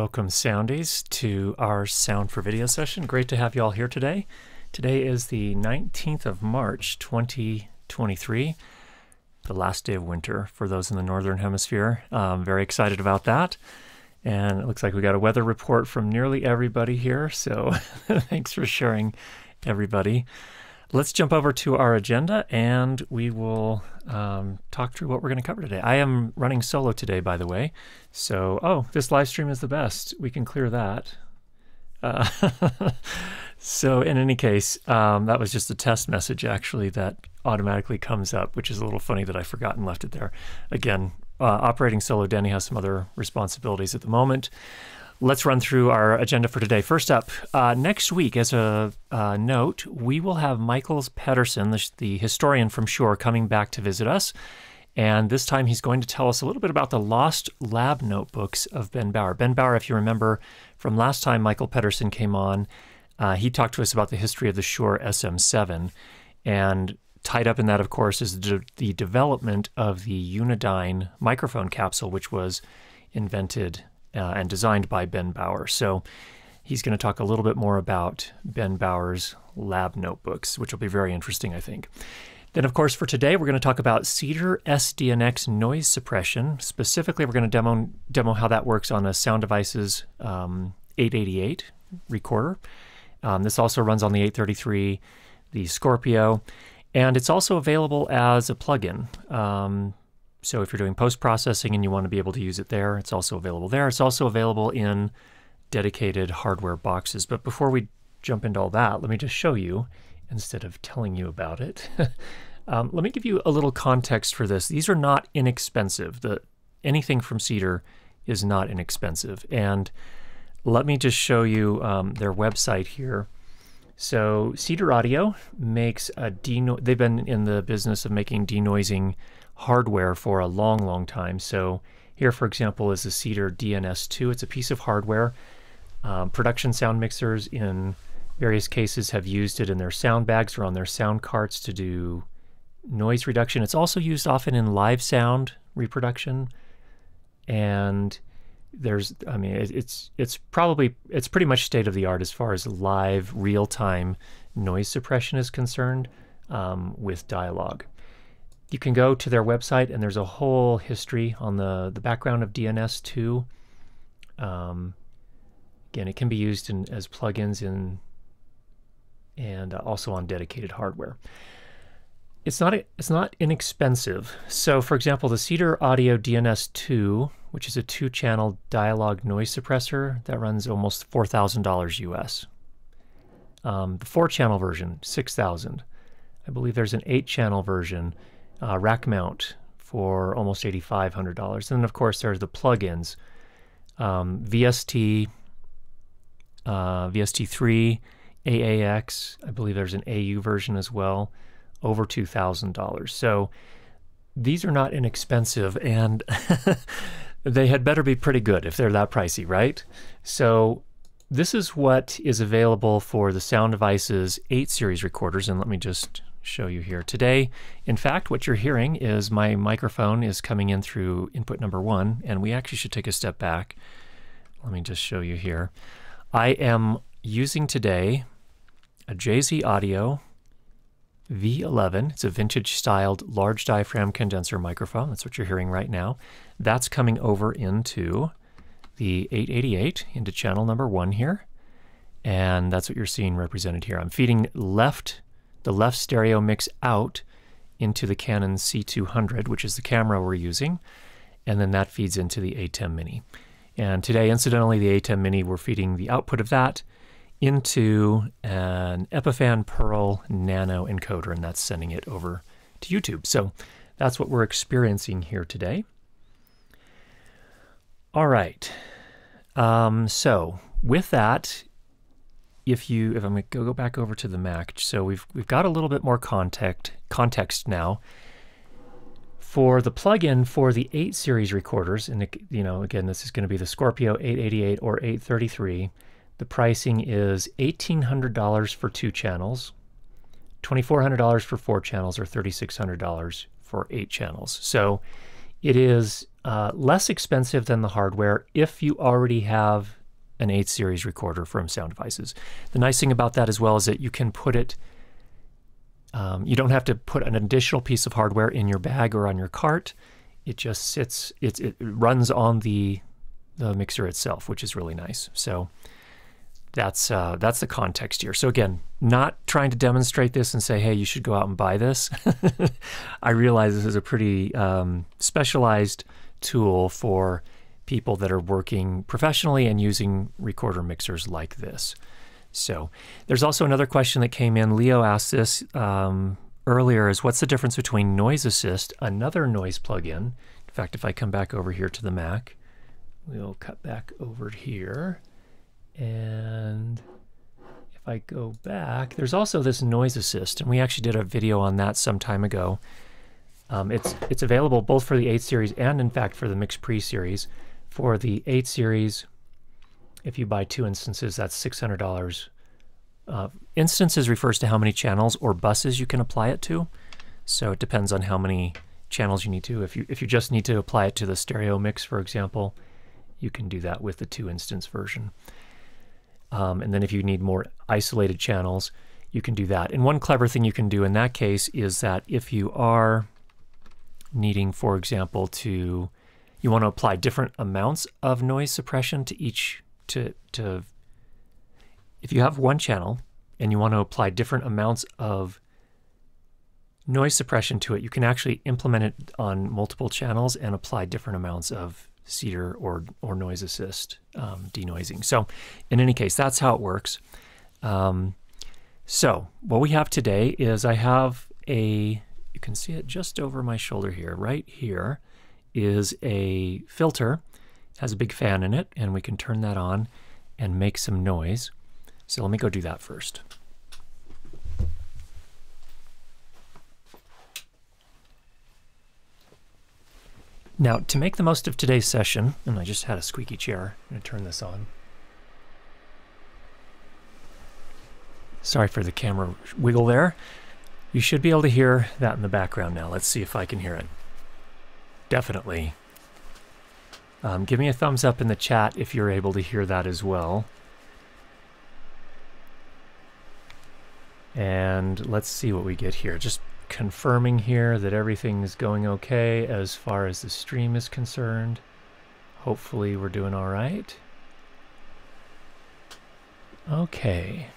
Welcome, Soundies, to our Sound for Video session. Great to have you all here today. Today is the 19th of March, 2023, the last day of winter for those in the Northern Hemisphere. Um, very excited about that. And it looks like we got a weather report from nearly everybody here. So thanks for sharing, everybody. Let's jump over to our agenda and we will um, talk through what we're going to cover today. I am running solo today, by the way. So, oh, this live stream is the best. We can clear that. Uh, so, in any case, um, that was just a test message actually that automatically comes up, which is a little funny that I forgot and left it there. Again, uh, operating solo, Danny has some other responsibilities at the moment let's run through our agenda for today. First up, uh, next week, as a uh, note, we will have Michaels Pedersen, the, the, historian from Shure, coming back to visit us. And this time he's going to tell us a little bit about the lost lab notebooks of Ben Bauer. Ben Bauer, if you remember from last time Michael Pedersen came on, uh, he talked to us about the history of the Shure SM7. And tied up in that, of course, is the, the development of the Unidyne microphone capsule, which was invented uh, and designed by Ben Bauer. So he's going to talk a little bit more about Ben Bauer's lab notebooks, which will be very interesting, I think. Then, of course, for today, we're going to talk about Cedar SDNX noise suppression. Specifically, we're going to demo, demo how that works on a Sound Devices um, 888 recorder. Um, this also runs on the 833, the Scorpio, and it's also available as a plugin. Um, so if you're doing post processing and you want to be able to use it there, it's also available there. It's also available in dedicated hardware boxes. But before we jump into all that, let me just show you instead of telling you about it. um, let me give you a little context for this. These are not inexpensive. The anything from Cedar is not inexpensive. And let me just show you um, their website here. So Cedar Audio makes a deno- they've been in the business of making denoising hardware for a long, long time. So here, for example, is the Cedar DNS2. It's a piece of hardware. Um, production sound mixers in various cases have used it in their sound bags or on their sound carts to do noise reduction. It's also used often in live sound reproduction. And there's, I mean, it's it's probably it's pretty much state of the art as far as live, real time noise suppression is concerned um, with dialogue you can go to their website and there's a whole history on the, the background of DNS2. Um, again, it can be used in, as plugins in and uh, also on dedicated hardware. It's not it's not inexpensive. So, for example, the Cedar Audio DNS2, which is a two-channel dialogue noise suppressor that runs almost four thousand dollars US. Um, the four-channel version, six thousand. I believe there's an eight-channel version uh, rack mount for almost $8,500. And then, of course, there's the plugins um, VST, uh, VST3, AAX. I believe there's an AU version as well, over $2,000. So these are not inexpensive, and they had better be pretty good if they're that pricey, right? So this is what is available for the Sound Devices 8 series recorders, and let me just show you here. Today, in fact, what you're hearing is my microphone is coming in through input number one, and we actually should take a step back. Let me just show you here. I am using today a JZ Audio V11. It's a vintage styled large diaphragm condenser microphone. That's what you're hearing right now. That's coming over into the 888 into channel number one here. And that's what you're seeing represented here. I'm feeding left the left stereo mix out into the Canon C200, which is the camera we're using, and then that feeds into the ATEM Mini. And today, incidentally, the ATEM Mini, we're feeding the output of that into an Epiphan Pearl Nano encoder, and that's sending it over to YouTube. So that's what we're experiencing here today. All right. Um, so with that, if you if I'm going to go back over to the Mac, so we've we've got a little bit more context context now. For the plugin for the 8 series recorders, and you know, again, this is going to be the Scorpio 888 or 833. The pricing is $1,800 for two channels, $2,400 for four channels, or $3,600 for eight channels. So it is uh, less expensive than the hardware if you already have an 8 series recorder from Sound Devices. The nice thing about that as well is that you can put it, um, you don't have to put an additional piece of hardware in your bag or on your cart. It just sits, it, it runs on the, the mixer itself, which is really nice. So that's uh, that's the context here. So again, not trying to demonstrate this and say, hey, you should go out and buy this. I realize this is a pretty um, specialized tool for people that are working professionally and using recorder mixers like this. So there's also another question that came in. Leo asked this um, earlier: is what's the difference between Noise Assist, another noise plugin? In fact, if I come back over here to the Mac, we'll cut back over here. And if I go back, there's also this noise assist, and we actually did a video on that some time ago. Um, it's it's available both for the 8 series and in fact for the Mix Pre series. For the 8 series, if you buy two instances, that's $600. Uh, instances refers to how many channels or buses you can apply it to. So it depends on how many channels you need to. If you if you just need to apply it to the stereo mix, for example, you can do that with the two instance version. Um, and then if you need more isolated channels, you can do that. And one clever thing you can do in that case is that if you are needing, for example, to you want to apply different amounts of noise suppression to each to to if you have one channel and you want to apply different amounts of noise suppression to it, you can actually implement it on multiple channels and apply different amounts of cedar or or noise assist um, denoising. So in any case, that's how it works. Um, so what we have today is I have a, you can see it just over my shoulder here, right here is a filter, has a big fan in it, and we can turn that on and make some noise. So let me go do that first. Now, to make the most of today's session, and I just had a squeaky chair, I'm going to turn this on. Sorry for the camera wiggle there. You should be able to hear that in the background now. Let's see if I can hear it. Definitely. Um, give me a thumbs up in the chat if you're able to hear that as well. And let's see what we get here. Just confirming here that everything's going okay as far as the stream is concerned. Hopefully we're doing all right. Okay.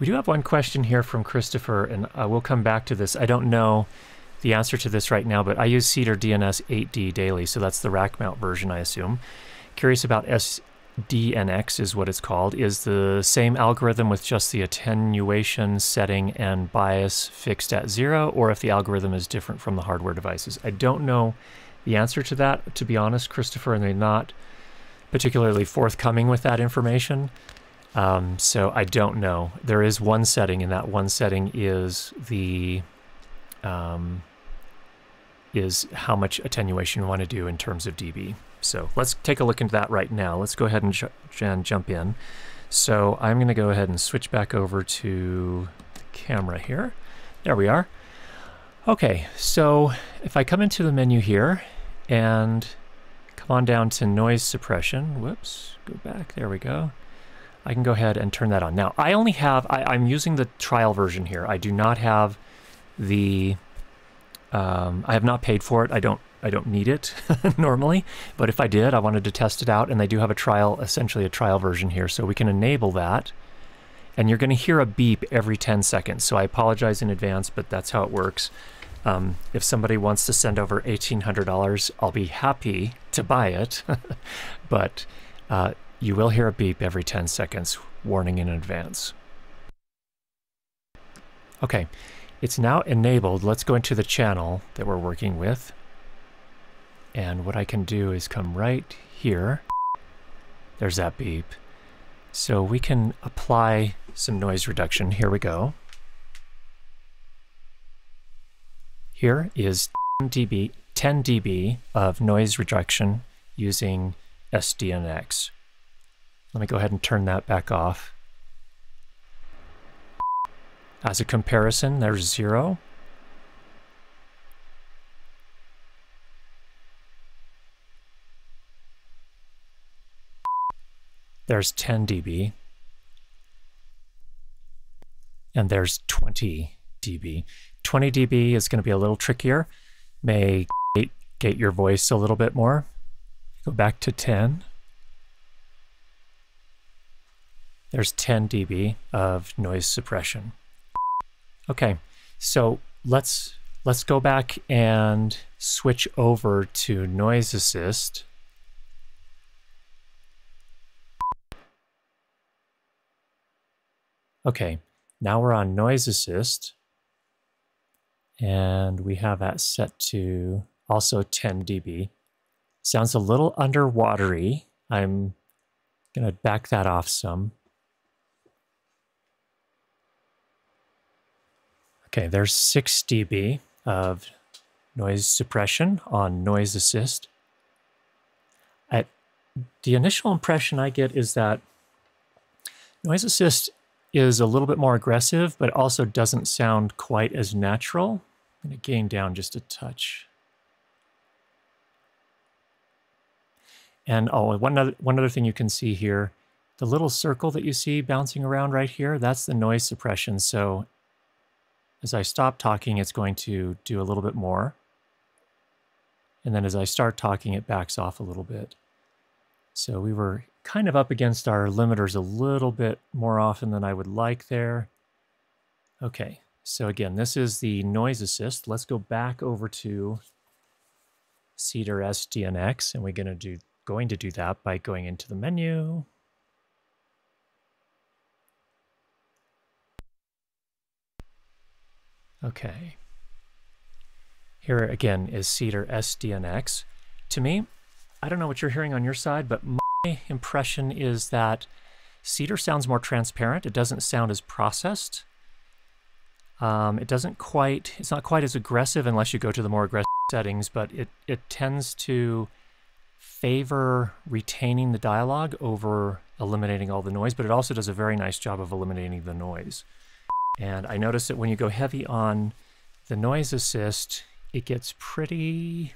We do have one question here from Christopher, and uh, I will come back to this. I don't know the answer to this right now, but I use Cedar DNS 8D daily, so that's the rack mount version, I assume. Curious about SDNX is what it's called, is the same algorithm with just the attenuation setting and bias fixed at zero, or if the algorithm is different from the hardware devices. I don't know the answer to that, to be honest, Christopher, and they're not particularly forthcoming with that information. Um, so I don't know. There is one setting, and that one setting is the um, is how much attenuation you want to do in terms of dB. So let's take a look into that right now. Let's go ahead and, and jump in. So I'm going to go ahead and switch back over to the camera here. There we are. Okay, so if I come into the menu here and come on down to noise suppression, whoops, go back, there we go. I can go ahead and turn that on. Now, I only have, I, am using the trial version here. I do not have the, um, I have not paid for it. I don't I don't need it normally, but if I did, I wanted to test it out, and they do have a trial, essentially a trial version here, so we can enable that. And you're going to hear a beep every 10 seconds, so I apologize in advance, but that's how it works. Um, if somebody wants to send over $1,800, I'll be happy to buy it, but uh, you will hear a beep every 10 seconds, warning in advance. Okay, it's now enabled. Let's go into the channel that we're working with. And what I can do is come right here. There's that beep. So we can apply some noise reduction. Here we go. Here is 10 dB, 10 dB of noise reduction using SDNX. Let me go ahead and turn that back off. As a comparison, there's zero. There's 10 dB. And there's 20 dB. 20 dB is going to be a little trickier, may get your voice a little bit more. Go back to 10. There's 10 dB of noise suppression. Okay, so let's let's go back and switch over to noise assist. Okay, now we're on noise assist and we have that set to also 10 dB. Sounds a little underwatery. I'm to back that off some. Okay, there's 6 dB of noise suppression on noise assist. I, the initial impression I get is that noise assist is a little bit more aggressive, but also doesn't sound quite as natural. I'm going to gain down just a touch. And oh, one other, one other thing you can see here, the little circle that you see bouncing around right here, that's the noise suppression. So as I stop talking, it's going to do a little bit more. And then as I start talking, it backs off a little bit. So we were kind of up against our limiters a little bit more often than I would like there. Okay, so again, this is the noise assist. Let's go back over to Cedar SDNX, and we're going to do going to do that by going into the menu, Okay. Here again is Cedar SDNX. To me, I don't know what you're hearing on your side, but my impression is that Cedar sounds more transparent. It doesn't sound as processed. Um, it doesn't quite, it's not quite as aggressive unless you go to the more aggressive settings, but it, it tends to favor retaining the dialogue over eliminating all the noise, but it also does a very nice job of eliminating the noise. And I notice that when you go heavy on the noise assist, it gets pretty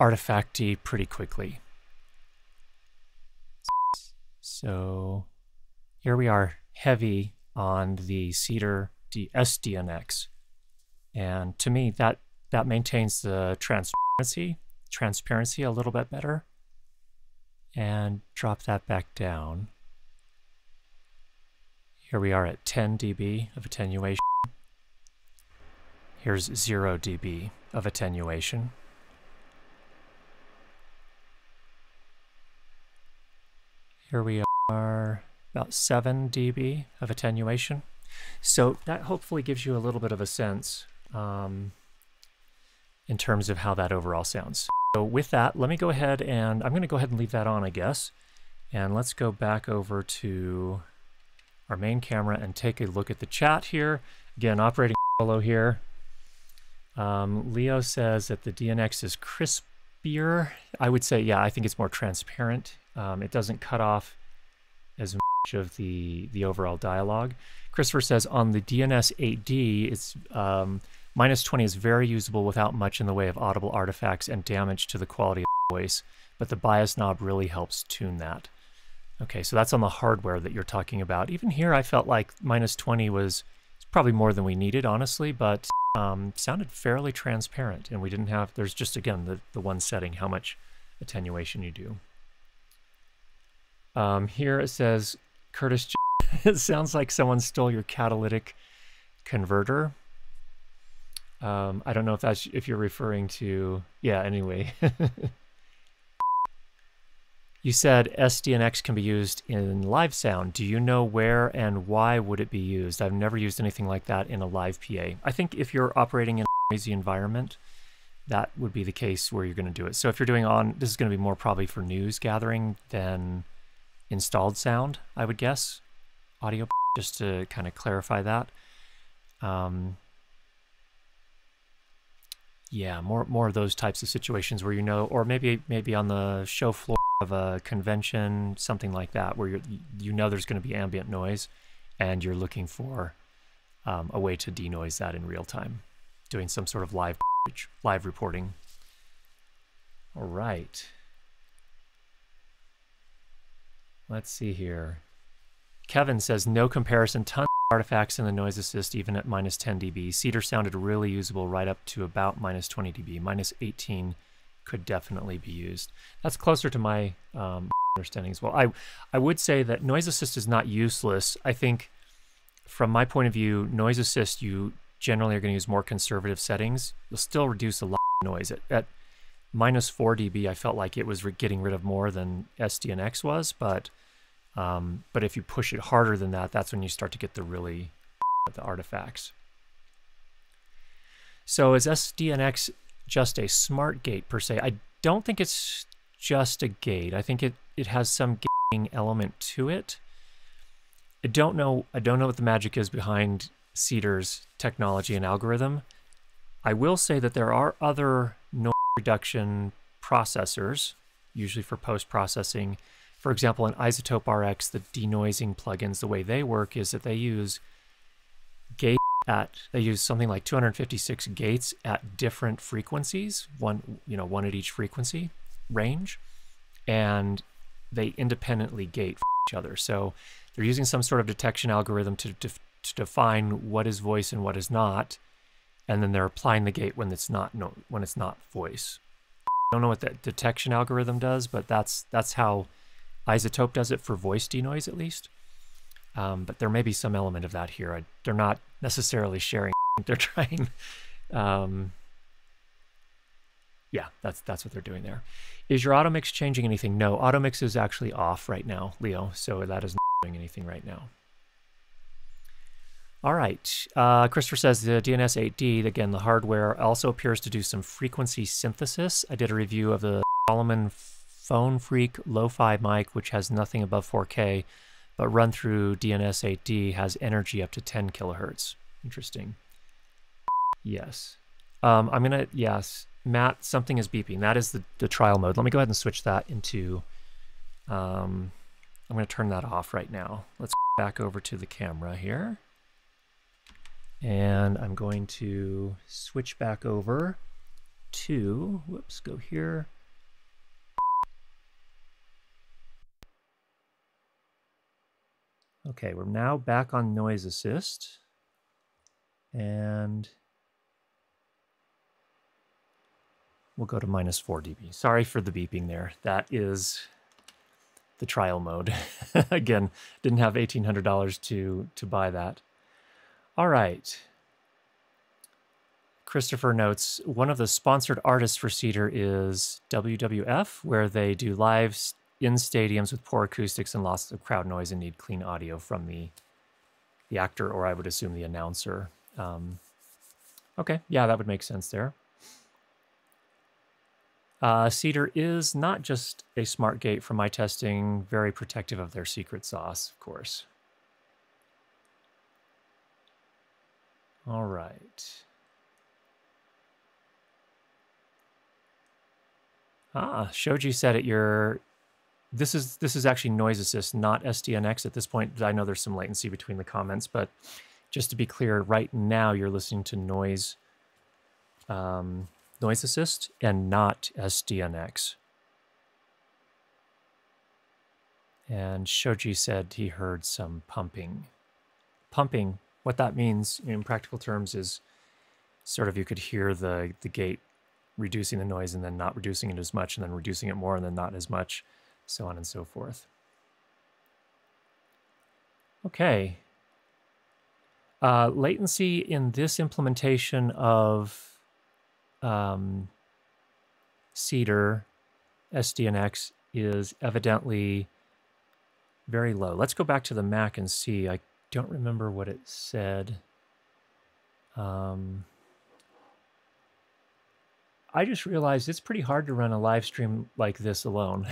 artifacty pretty quickly. So here we are heavy on the Cedar SDNX. And to me, that, that maintains the transparency, transparency a little bit better. And drop that back down. Here we are at 10 dB of attenuation. Here's 0 dB of attenuation. Here we are about 7 dB of attenuation. So that hopefully gives you a little bit of a sense um, in terms of how that overall sounds. So with that, let me go ahead and I'm going to go ahead and leave that on, I guess. And let's go back over to our main camera and take a look at the chat here. Again, operating solo here. Um, Leo says that the DNX is crispier. I would say, yeah, I think it's more transparent. Um, it doesn't cut off as much of the, the overall dialogue. Christopher says on the DNS 8D, it's um, minus 20 is very usable without much in the way of audible artifacts and damage to the quality of the voice, but the bias knob really helps tune that. Okay, so that's on the hardware that you're talking about. Even here, I felt like minus 20 was probably more than we needed, honestly, but um, sounded fairly transparent. And we didn't have, there's just, again, the, the one setting, how much attenuation you do. Um, here it says, Curtis, it sounds like someone stole your catalytic converter. Um, I don't know if that's, if you're referring to, yeah, anyway. You said SDNX can be used in live sound. Do you know where and why would it be used? I've never used anything like that in a live PA. I think if you're operating in a noisy environment, that would be the case where you're going to do it. So if you're doing on, this is going to be more probably for news gathering than installed sound, I would guess. Audio, just to kind of clarify that. Um, yeah, more more of those types of situations where you know, or maybe maybe on the show floor of a convention, something like that, where you you know there's going to be ambient noise, and you're looking for um, a way to denoise that in real time, doing some sort of live live reporting. All right. Let's see here. Kevin says no comparison. Tons of artifacts in the noise assist even at minus 10 dB. Cedar sounded really usable right up to about minus 20 dB. Minus 18 could definitely be used. That's closer to my um, understanding as well. I, I would say that noise assist is not useless. I think from my point of view, noise assist, you generally are going to use more conservative settings. You'll still reduce a lot of noise. At, at minus 4 dB, I felt like it was getting rid of more than SDNX was, but um, but if you push it harder than that, that's when you start to get the really the artifacts. So is SDNX just a smart gate per se? I don't think it's just a gate. I think it, it has some gating element to it. I don't know I don't know what the magic is behind Cedar's technology and algorithm. I will say that there are other noise reduction processors, usually for post-processing, for example, in iZotope RX, the denoising plugins, the way they work is that they use gate at they use something like 256 gates at different frequencies, one you know one at each frequency range, and they independently gate each other. So they're using some sort of detection algorithm to, to, to define what is voice and what is not, and then they're applying the gate when it's not no, when it's not voice. I don't know what that detection algorithm does, but that's that's how iZotope does it for voice denoise at least. Um, but there may be some element of that here. I, they're not necessarily sharing. They're trying. Um, yeah, that's that's what they're doing there. Is your auto mix changing anything? No, auto mix is actually off right now, Leo. So that is not doing anything right now. All right. Uh, Christopher says the DNS 8D, again, the hardware also appears to do some frequency synthesis. I did a review of the Solomon Phone Freak Lo-Fi mic, which has nothing above 4K, but run through DNS 8D has energy up to 10 kilohertz. Interesting. Yes. Um, I'm gonna yes, Matt. Something is beeping. That is the the trial mode. Let me go ahead and switch that into. Um, I'm gonna turn that off right now. Let's back over to the camera here, and I'm going to switch back over to. Whoops, go here Okay, we're now back on noise assist. And we'll go to minus 4 dB. Sorry for the beeping there. That is the trial mode. Again, didn't have $1,800 to, to buy that. All right. Christopher notes, one of the sponsored artists for Cedar is WWF, where they do live in stadiums with poor acoustics and lots of crowd noise and need clean audio from the the actor or I would assume the announcer. Um, okay, yeah, that would make sense there. Uh, Cedar is not just a smart gate from my testing, very protective of their secret sauce, of course. All right. Ah, Shoji said at your this is this is actually noise assist, not SDNX at this point. I know there's some latency between the comments, but just to be clear, right now you're listening to noise um, noise assist and not SDNX. And Shoji said he heard some pumping. Pumping, what that means in practical terms is sort of you could hear the, the gate reducing the noise and then not reducing it as much and then reducing it more and then not as much so on and so forth. Okay. Uh, latency in this implementation of um, Cedar SDNX is evidently very low. Let's go back to the Mac and see. I don't remember what it said. Um, I just realized it's pretty hard to run a live stream like this alone.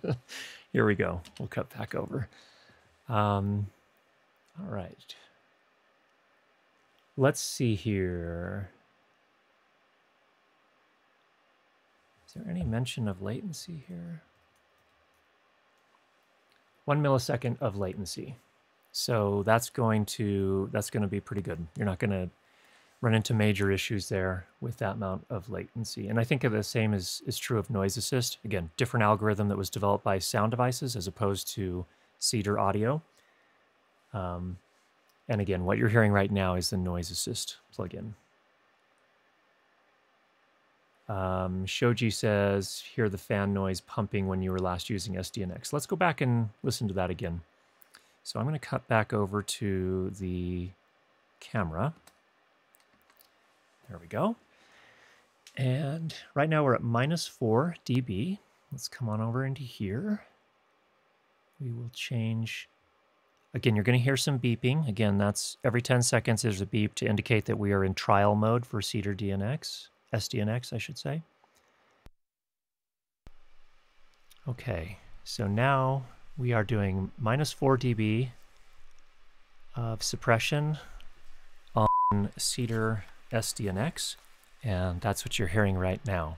Here we go. We'll cut back over. Um, all right. Let's see here. Is there any mention of latency here? One millisecond of latency. So that's going to that's going to be pretty good. You're not going to run into major issues there with that amount of latency. And I think the same is, is true of noise assist. Again, different algorithm that was developed by sound devices as opposed to Cedar audio. Um, and again, what you're hearing right now is the noise assist plugin. Um, Shoji says, hear the fan noise pumping when you were last using SDNX. Let's go back and listen to that again. So I'm going to cut back over to the camera. There we go. And right now we're at minus 4 dB. Let's come on over into here. We will change. Again, you're going to hear some beeping. Again, that's every 10 seconds there's a beep to indicate that we are in trial mode for Cedar DNX, SDNX, I should say. Okay, so now we are doing minus 4 dB of suppression on Cedar SDNX, and that's what you're hearing right now.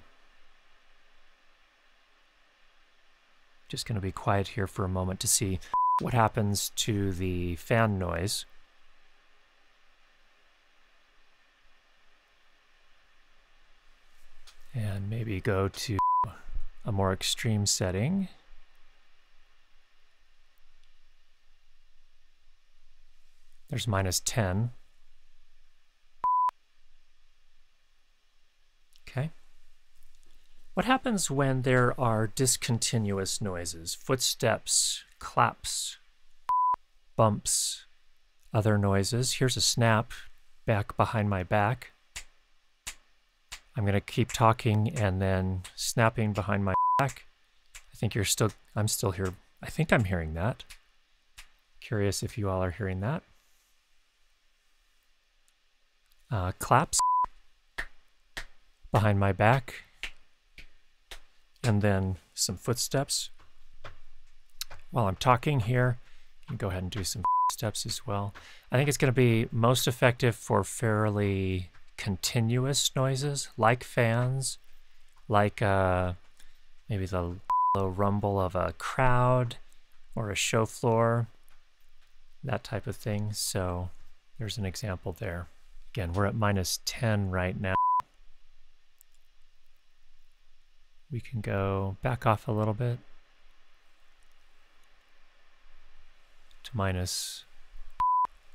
Just going to be quiet here for a moment to see what happens to the fan noise. And maybe go to a more extreme setting. There's minus 10. Okay. What happens when there are discontinuous noises? Footsteps, claps, bumps, other noises. Here's a snap back behind my back. I'm going to keep talking and then snapping behind my back. I think you're still, I'm still here. I think I'm hearing that. Curious if you all are hearing that. Uh, claps behind my back, and then some footsteps. While I'm talking here, go ahead and do some steps as well. I think it's going to be most effective for fairly continuous noises, like fans, like uh, maybe the low rumble of a crowd or a show floor, that type of thing. So there's an example there. Again, we're at minus 10 right now. We can go back off a little bit to minus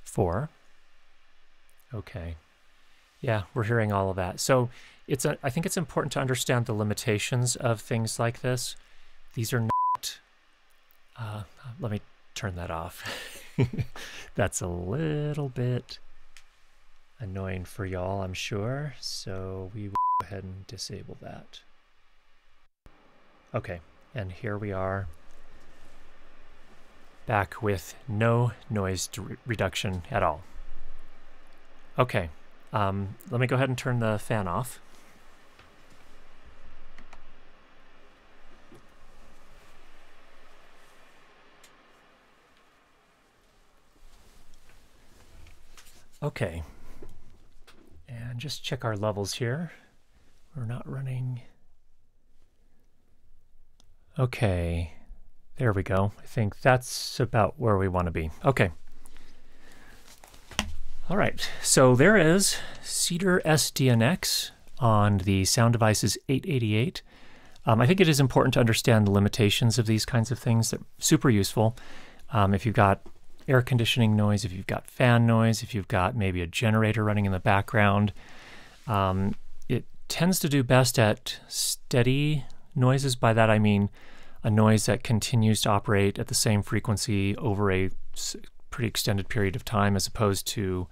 4. Okay. Yeah, we're hearing all of that. So it's a, I think it's important to understand the limitations of things like this. These are not, uh, let me turn that off. That's a little bit annoying for y'all, I'm sure. So we will go ahead and disable that. Okay, and here we are back with no noise reduction at all. Okay, um, let me go ahead and turn the fan off. Okay, and just check our levels here. We're not running Okay, there we go. I think that's about where we want to be. Okay. All right, so there is Cedar SDNX on the Sound Devices 888. Um, I think it is important to understand the limitations of these kinds of things. They're super useful. Um, if you've got air conditioning noise, if you've got fan noise, if you've got maybe a generator running in the background, um, it tends to do best at steady noises. By that I mean a noise that continues to operate at the same frequency over a pretty extended period of time as opposed to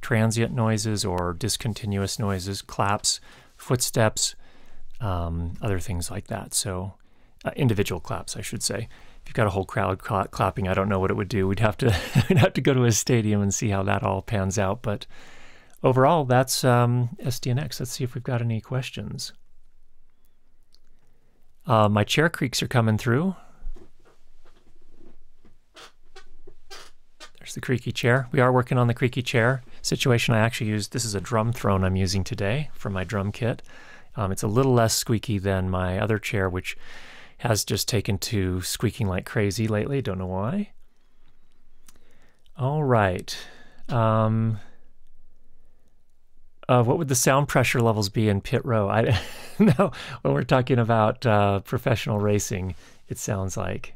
transient noises or discontinuous noises, claps, footsteps, um, other things like that. So uh, individual claps, I should say. If you've got a whole crowd cla clapping, I don't know what it would do. We'd have to we'd have to go to a stadium and see how that all pans out. But overall, that's um, SDNX. Let's see if we've got any questions. Uh, my chair creaks are coming through. There's the creaky chair. We are working on the creaky chair situation. I actually used, this is a drum throne I'm using today for my drum kit. Um, it's a little less squeaky than my other chair, which has just taken to squeaking like crazy lately. Don't know why. All right. Um, uh, what would the sound pressure levels be in pit row? I know when we're talking about uh, professional racing, it sounds like.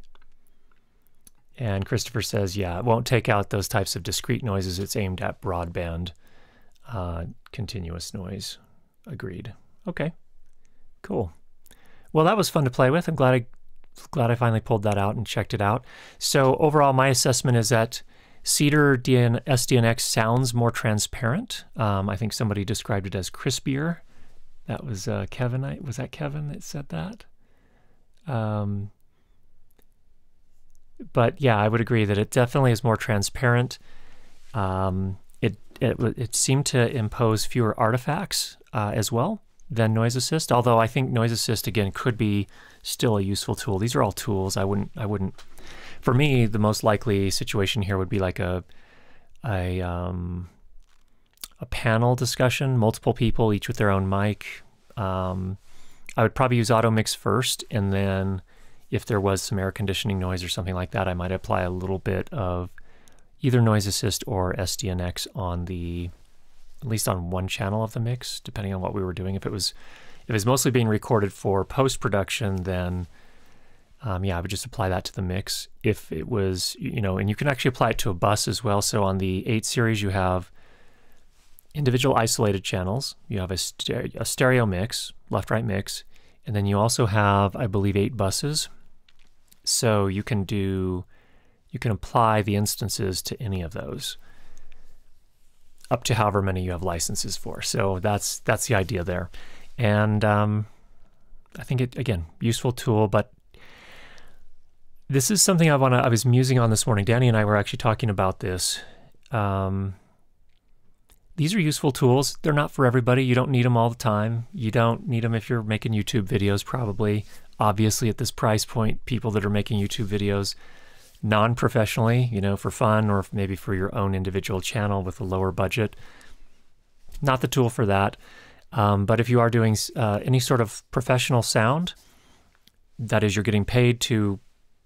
And Christopher says, yeah, it won't take out those types of discrete noises. It's aimed at broadband uh, continuous noise. Agreed. Okay, cool. Well, that was fun to play with. I'm glad I glad I finally pulled that out and checked it out. So overall, my assessment is that Cedar DN, SDNX sounds more transparent. Um, I think somebody described it as crispier. That was uh, Kevin. I, was that Kevin that said that? Um, but yeah, I would agree that it definitely is more transparent. Um, it, it it seemed to impose fewer artifacts uh, as well than Noise Assist. Although I think Noise Assist again could be still a useful tool. These are all tools. I wouldn't I wouldn't for me, the most likely situation here would be like a a um, a panel discussion, multiple people, each with their own mic. Um, I would probably use auto mix first, and then if there was some air conditioning noise or something like that, I might apply a little bit of either noise assist or SDNX on the at least on one channel of the mix, depending on what we were doing. If it was if it was mostly being recorded for post production, then um, yeah, I would just apply that to the mix. If it was, you know, and you can actually apply it to a bus as well. So on the 8 series, you have individual isolated channels. You have a, stereo, a stereo mix, left-right mix, and then you also have, I believe, eight buses. So you can do, you can apply the instances to any of those, up to however many you have licenses for. So that's that's the idea there, and um, I think it again useful tool, but this is something I want to. I was musing on this morning. Danny and I were actually talking about this. Um, these are useful tools. They're not for everybody. You don't need them all the time. You don't need them if you're making YouTube videos, probably. Obviously, at this price point, people that are making YouTube videos non professionally, you know, for fun or maybe for your own individual channel with a lower budget, not the tool for that. Um, but if you are doing uh, any sort of professional sound, that is, you're getting paid to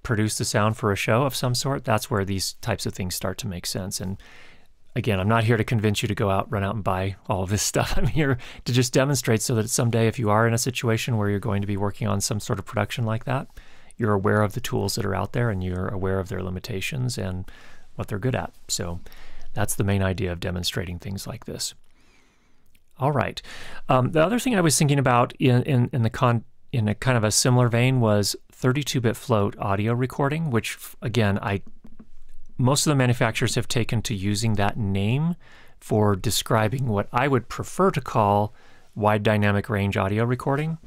produce the sound for a show of some sort, that's where these types of things start to make sense. And again, I'm not here to convince you to go out, run out and buy all of this stuff. I'm here to just demonstrate so that someday, if you are in a situation where you're going to be working on some sort of production like that, you're aware of the tools that are out there and you're aware of their limitations and what they're good at. So that's the main idea of demonstrating things like this. All right. Um, the other thing I was thinking about in, in, in the con in a kind of a similar vein was 32-bit float audio recording, which again, I most of the manufacturers have taken to using that name for describing what I would prefer to call wide dynamic range audio recording.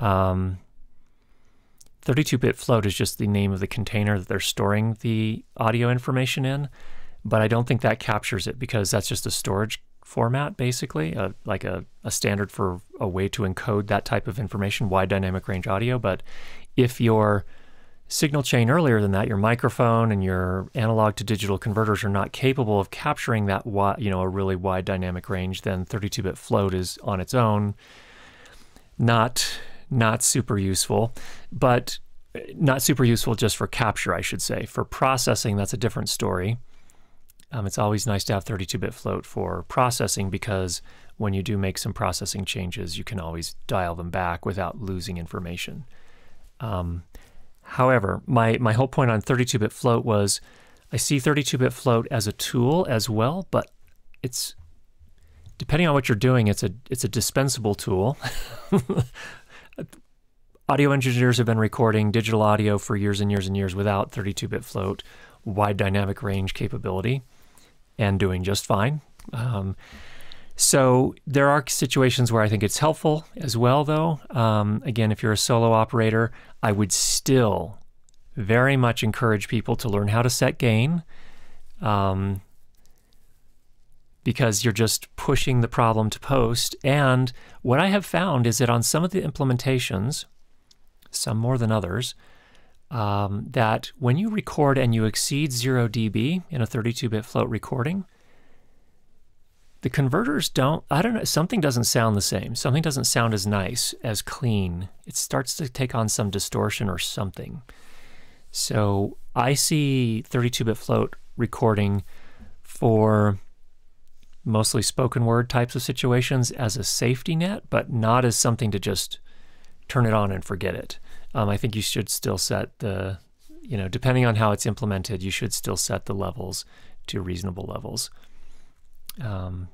32-bit um, float is just the name of the container that they're storing the audio information in, but I don't think that captures it because that's just a storage format, basically, uh, like a, a standard for a way to encode that type of information, wide dynamic range audio. But if your signal chain earlier than that, your microphone and your analog to digital converters are not capable of capturing that, you know, a really wide dynamic range, then 32-bit float is on its own not not super useful, but not super useful just for capture, I should say. For processing, that's a different story. Um, it's always nice to have 32-bit float for processing because when you do make some processing changes, you can always dial them back without losing information. Um, however, my, my whole point on 32-bit float was I see 32-bit float as a tool as well, but it's depending on what you're doing, it's a it's a dispensable tool. audio engineers have been recording digital audio for years and years and years without 32-bit float, wide dynamic range capability and doing just fine. Um, so there are situations where I think it's helpful as well, though. Um, again, if you're a solo operator, I would still very much encourage people to learn how to set gain um, because you're just pushing the problem to post. And what I have found is that on some of the implementations, some more than others, um, that when you record and you exceed 0 dB in a 32-bit float recording, the converters don't, I don't know, something doesn't sound the same. Something doesn't sound as nice, as clean. It starts to take on some distortion or something. So I see 32-bit float recording for mostly spoken word types of situations as a safety net, but not as something to just turn it on and forget it. Um, I think you should still set the, you know, depending on how it's implemented, you should still set the levels to reasonable levels. Um,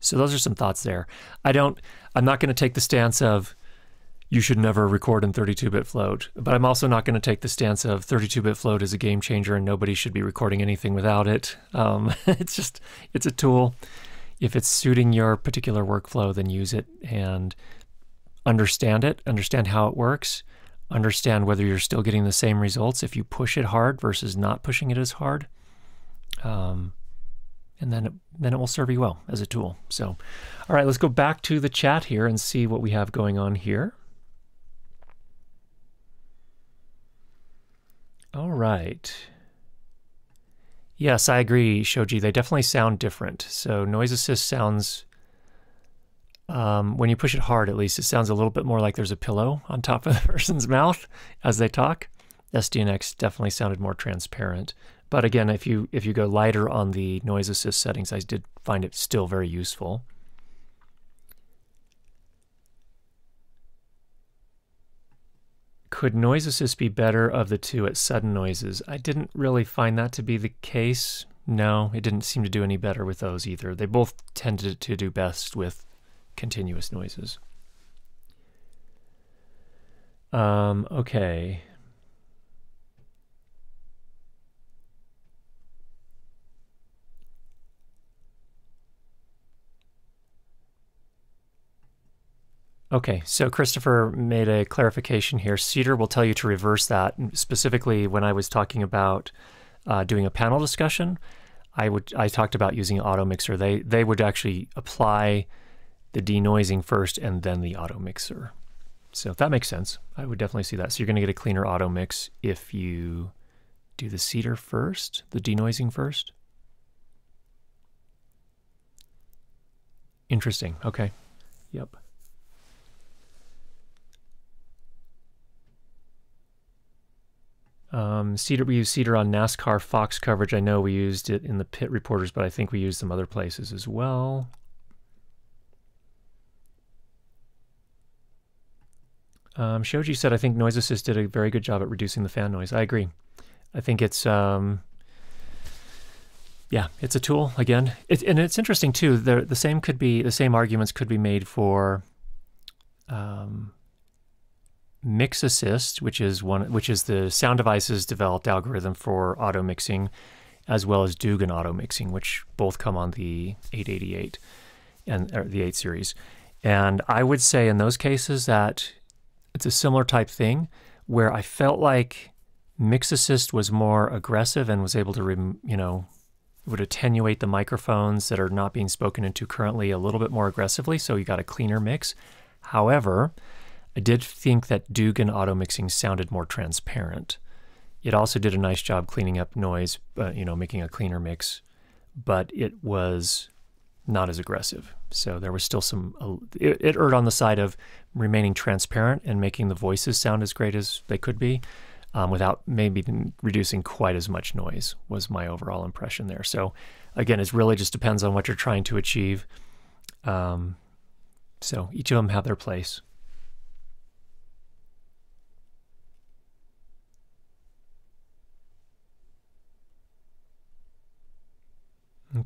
so those are some thoughts there. I don't, I'm not going to take the stance of you should never record in 32-bit float, but I'm also not going to take the stance of 32-bit float is a game changer and nobody should be recording anything without it. Um, it's just, it's a tool. If it's suiting your particular workflow, then use it and understand it, understand how it works, understand whether you're still getting the same results if you push it hard versus not pushing it as hard. Um, and then it, then it will serve you well as a tool. So, all right, let's go back to the chat here and see what we have going on here. All right. Yes, I agree, Shoji. They definitely sound different. So noise assist sounds, um, when you push it hard at least, it sounds a little bit more like there's a pillow on top of the person's mouth as they talk. SDNX definitely sounded more transparent. But again, if you if you go lighter on the noise assist settings, I did find it still very useful. Could noise assist be better of the two at sudden noises? I didn't really find that to be the case. No, it didn't seem to do any better with those either. They both tended to do best with continuous noises. Um, okay. Okay, so Christopher made a clarification here. Cedar will tell you to reverse that. Specifically, when I was talking about uh, doing a panel discussion, I would I talked about using auto mixer. They they would actually apply the denoising first and then the auto mixer. So if that makes sense, I would definitely see that. So you're going to get a cleaner auto mix if you do the cedar first, the denoising first. Interesting. Okay. Yep. Um, Cedar, we use Cedar on NASCAR Fox coverage. I know we used it in the pit reporters, but I think we used some other places as well. Um, Shoji said, I think Noise Assist did a very good job at reducing the fan noise. I agree. I think it's, um, yeah, it's a tool again. It, and it's interesting too. The, the same could be, the same arguments could be made for, um, Mix Assist, which is one which is the Sound Devices developed algorithm for auto mixing, as well as Dugan auto mixing, which both come on the 888 and the 8 series. And I would say in those cases that it's a similar type thing where I felt like Mix Assist was more aggressive and was able to, you know, would attenuate the microphones that are not being spoken into currently a little bit more aggressively, so you got a cleaner mix. However, I did think that Dugan auto mixing sounded more transparent. It also did a nice job cleaning up noise, uh, you know, making a cleaner mix, but it was not as aggressive. So there was still some, uh, it, it erred on the side of remaining transparent and making the voices sound as great as they could be um, without maybe reducing quite as much noise, was my overall impression there. So again, it really just depends on what you're trying to achieve. Um, so each of them have their place.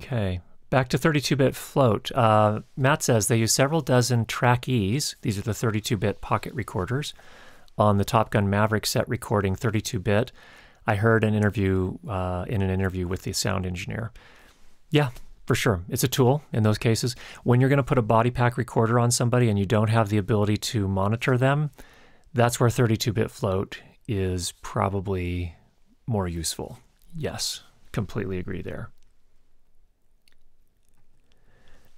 Okay, back to 32-bit float. Uh, Matt says they use several dozen Track Es, these are the 32-bit pocket recorders, on the Top Gun Maverick set recording 32-bit. I heard an interview uh, in an interview with the sound engineer. Yeah, for sure. It's a tool in those cases. When you're going to put a body pack recorder on somebody and you don't have the ability to monitor them, that's where 32-bit float is probably more useful. Yes, completely agree there.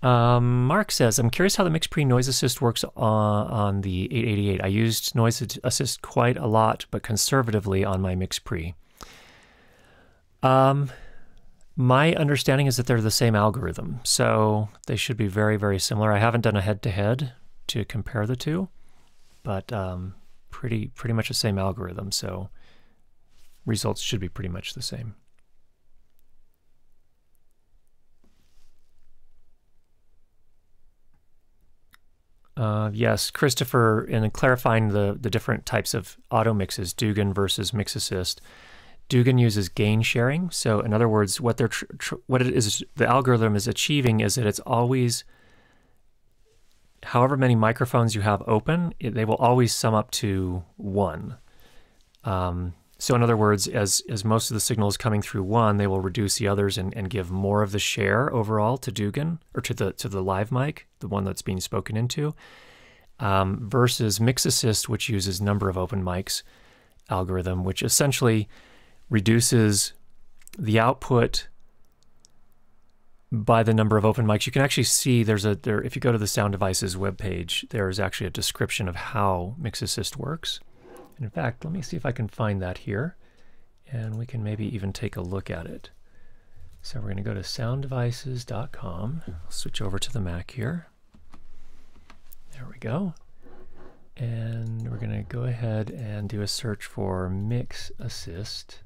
Um, Mark says, I'm curious how the MixPre Noise Assist works on, on the 888. I used Noise Assist quite a lot, but conservatively on my MixPre. Um, my understanding is that they're the same algorithm, so they should be very, very similar. I haven't done a head-to-head to compare the two, but um, pretty, pretty much the same algorithm, so results should be pretty much the same. Uh, yes, Christopher, in clarifying the, the different types of auto mixes, Dugan versus Mix Assist, Dugan uses gain sharing. So, in other words, what they're what it is the algorithm is achieving is that it's always, however many microphones you have open, it, they will always sum up to one. Um, so, in other words, as as most of the signal is coming through one, they will reduce the others and, and give more of the share overall to Dugan or to the to the live mic, the one that's being spoken into, um, versus Mix Assist, which uses number of open mics algorithm, which essentially reduces the output by the number of open mics. You can actually see there's a there if you go to the Sound Devices webpage, there is actually a description of how Mix Assist works. In fact, let me see if I can find that here, and we can maybe even take a look at it. So we're going to go to sounddevices.com. Switch over to the Mac here. There we go. And we're going to go ahead and do a search for Mix Assist.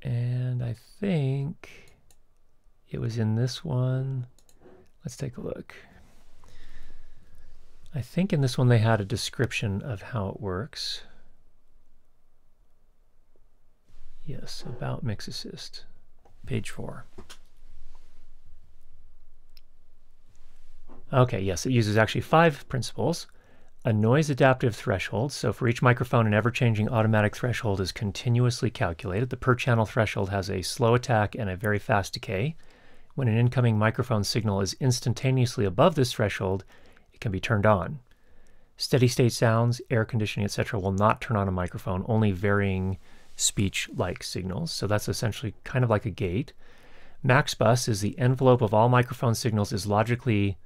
And I think it was in this one. Let's take a look. I think in this one they had a description of how it works. Yes, about Mix Assist, page four. Okay, yes, it uses actually five principles a noise adaptive threshold. So for each microphone, an ever-changing automatic threshold is continuously calculated. The per channel threshold has a slow attack and a very fast decay. When an incoming microphone signal is instantaneously above this threshold, it can be turned on. Steady state sounds, air conditioning, etc. will not turn on a microphone, only varying speech-like signals. So that's essentially kind of like a gate. Max bus is the envelope of all microphone signals is logically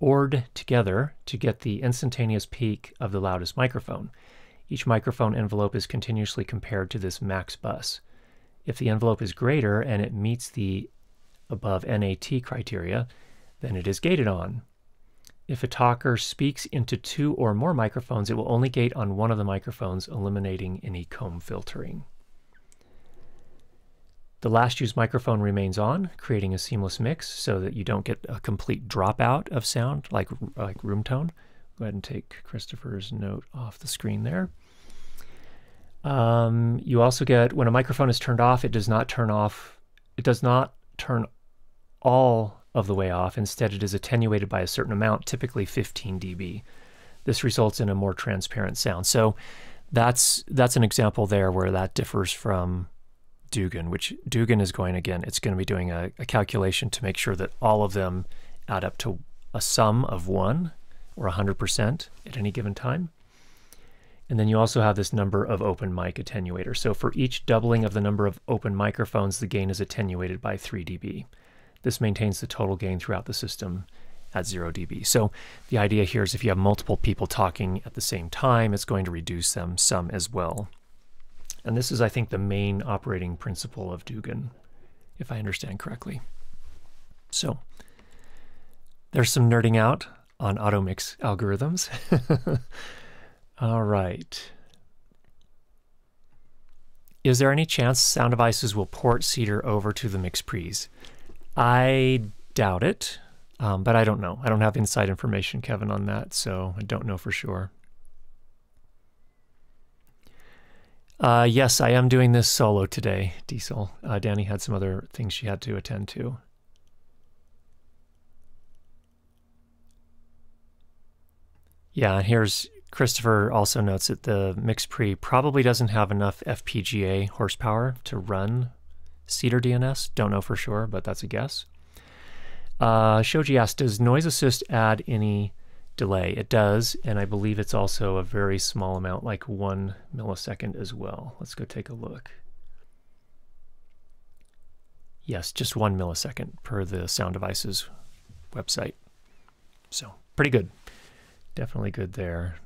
ORed together to get the instantaneous peak of the loudest microphone. Each microphone envelope is continuously compared to this max bus. If the envelope is greater and it meets the above NAT criteria, then it is gated on. If a talker speaks into two or more microphones, it will only gate on one of the microphones, eliminating any comb filtering. The last used microphone remains on, creating a seamless mix so that you don't get a complete dropout of sound like, like room tone. Go ahead and take Christopher's note off the screen there. Um, you also get, when a microphone is turned off, it does not turn off, it does not turn all of the way off. Instead, it is attenuated by a certain amount, typically 15 dB. This results in a more transparent sound. So that's that's an example there where that differs from Dugan, which Dugan is going again, it's going to be doing a, a, calculation to make sure that all of them add up to a sum of one or 100% at any given time. And then you also have this number of open mic attenuator. So for each doubling of the number of open microphones, the gain is attenuated by 3 dB. This maintains the total gain throughout the system at 0 dB. So the idea here is if you have multiple people talking at the same time, it's going to reduce them some as well. And this is, I think, the main operating principle of Dugan, if I understand correctly. So there's some nerding out on automix algorithms. All right. Is there any chance Sound Devices will port Cedar over to the MixPres? I doubt it, um, but I don't know. I don't have inside information, Kevin, on that, so I don't know for sure. Uh, yes, I am doing this solo today, Diesel. Uh, Danny had some other things she had to attend to. Yeah, here's Christopher also notes that the Mix Pre probably doesn't have enough FPGA horsepower to run Cedar DNS. Don't know for sure, but that's a guess. Uh, Shoji asked, does Noise Assist add any delay. It does, and I believe it's also a very small amount, like one millisecond as well. Let's go take a look. Yes, just one millisecond per the Sound Devices website. So pretty good. Definitely good there.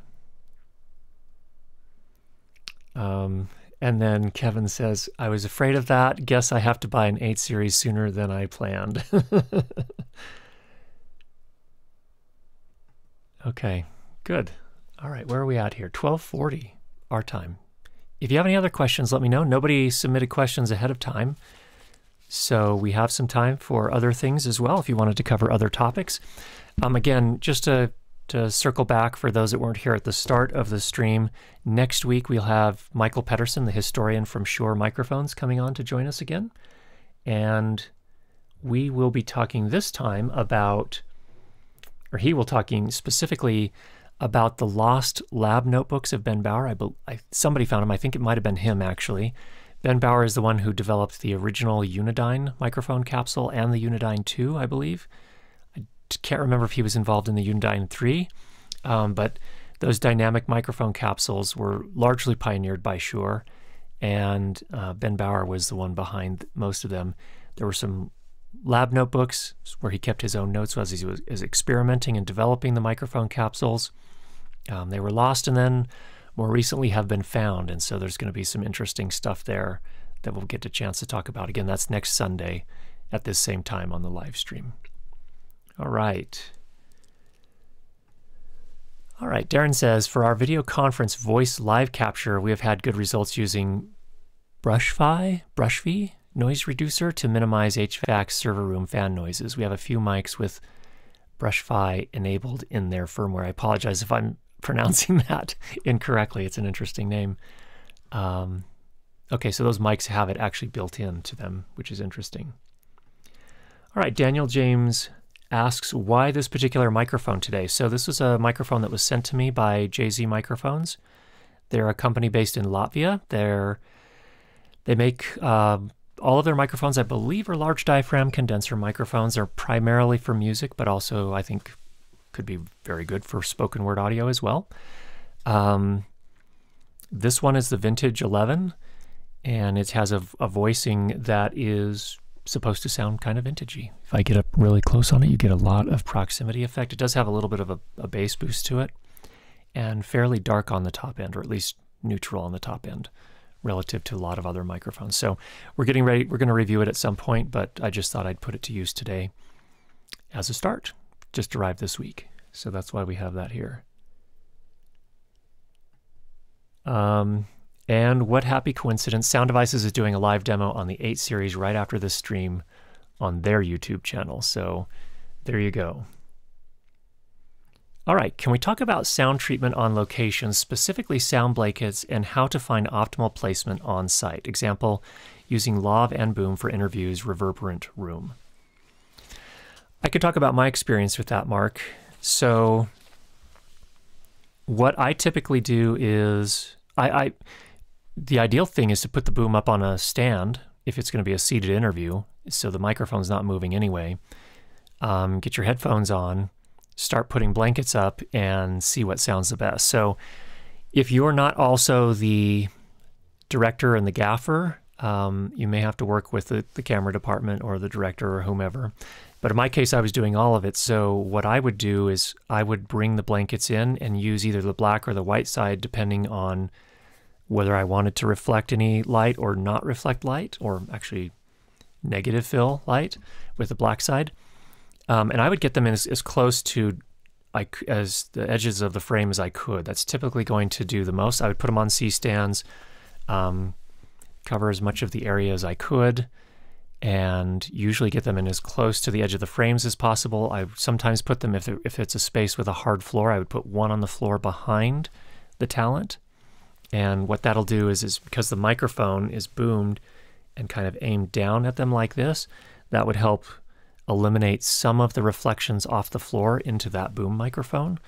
Um, and then Kevin says, I was afraid of that. Guess I have to buy an 8 series sooner than I planned. Okay, good. All right, where are we at here? 1240 our time. if you have any other questions, let me know. Nobody submitted questions ahead of time. So we have some time for other things as well if you wanted to cover other topics. Um, again, just to, to circle back for those that weren't here at the start of the stream, next week we'll have Michael Pettersen, the historian from Shure Microphones, coming on to join us again. And we will be talking this time about, or he will talking specifically about the lost lab notebooks of Ben Bauer. I, I somebody found him. I think it might have been him actually. Ben Bauer is the one who developed the original Unidyne microphone capsule and the Unidyne 2, I believe. Can't remember if he was involved in the Unidyne 3, um, but those dynamic microphone capsules were largely pioneered by Shure, and uh, Ben Bauer was the one behind most of them. There were some lab notebooks where he kept his own notes as he was, was experimenting and developing the microphone capsules. Um, they were lost and then more recently have been found. And so there's going to be some interesting stuff there that we'll get a chance to talk about. Again, that's next Sunday at this same time on the live stream. All right. All right, Darren says, for our video conference voice live capture, we have had good results using Brushfi, Brushvi noise reducer to minimize HVAC server room fan noises. We have a few mics with Brushfi enabled in their firmware. I apologize if I'm pronouncing that incorrectly. It's an interesting name. Um, okay, so those mics have it actually built into them, which is interesting. All right, Daniel James asks why this particular microphone today. So this was a microphone that was sent to me by JZ Microphones. They're a company based in Latvia. They're they make uh, all of their microphones, I believe, are large diaphragm condenser microphones. They're primarily for music, but also I think could be very good for spoken word audio as well. Um, this one is the Vintage 11, and it has a, a, voicing that is supposed to sound kind of vintagey. If I get up really close on it, you get a lot of proximity effect. It does have a little bit of a, a bass boost to it, and fairly dark on the top end, or at least neutral on the top end relative to a lot of other microphones. So we're getting ready, we're going to review it at some point, but I just thought I'd put it to use today as a start just arrived this week. So that's why we have that here. Um, and what happy coincidence, Sound Devices is doing a live demo on the 8 series right after this stream on their YouTube channel. So there you go. All right, can we talk about sound treatment on location, specifically sound blankets, and how to find optimal placement on site? Example, using Lav and Boom for interviews, reverberant room. I could talk about my experience with that, Mark. So, what I typically do is I, I the ideal thing is to put the boom up on a stand if it's going to be a seated interview, so the microphone's not moving anyway. Um, get your headphones on, start putting blankets up, and see what sounds the best. So, if you're not also the director and the gaffer, um, you may have to work with the, the camera department or the director or whomever but in my case, I was doing all of it. So what I would do is I would bring the blankets in and use either the black or the white side, depending on whether I wanted to reflect any light or not reflect light, or actually negative fill light with the black side. Um, and I would get them in as, as close to like as the edges of the frame as I could. That's typically going to do the most. I would put them on C stands, um, cover as much of the area as I could and usually get them in as close to the edge of the frames as possible. I sometimes put them, if, if it's a space with a hard floor, I would put one on the floor behind the talent. And what that'll do is, is because the microphone is boomed and kind of aimed down at them like this, that would help eliminate some of the reflections off the floor into that boom microphone.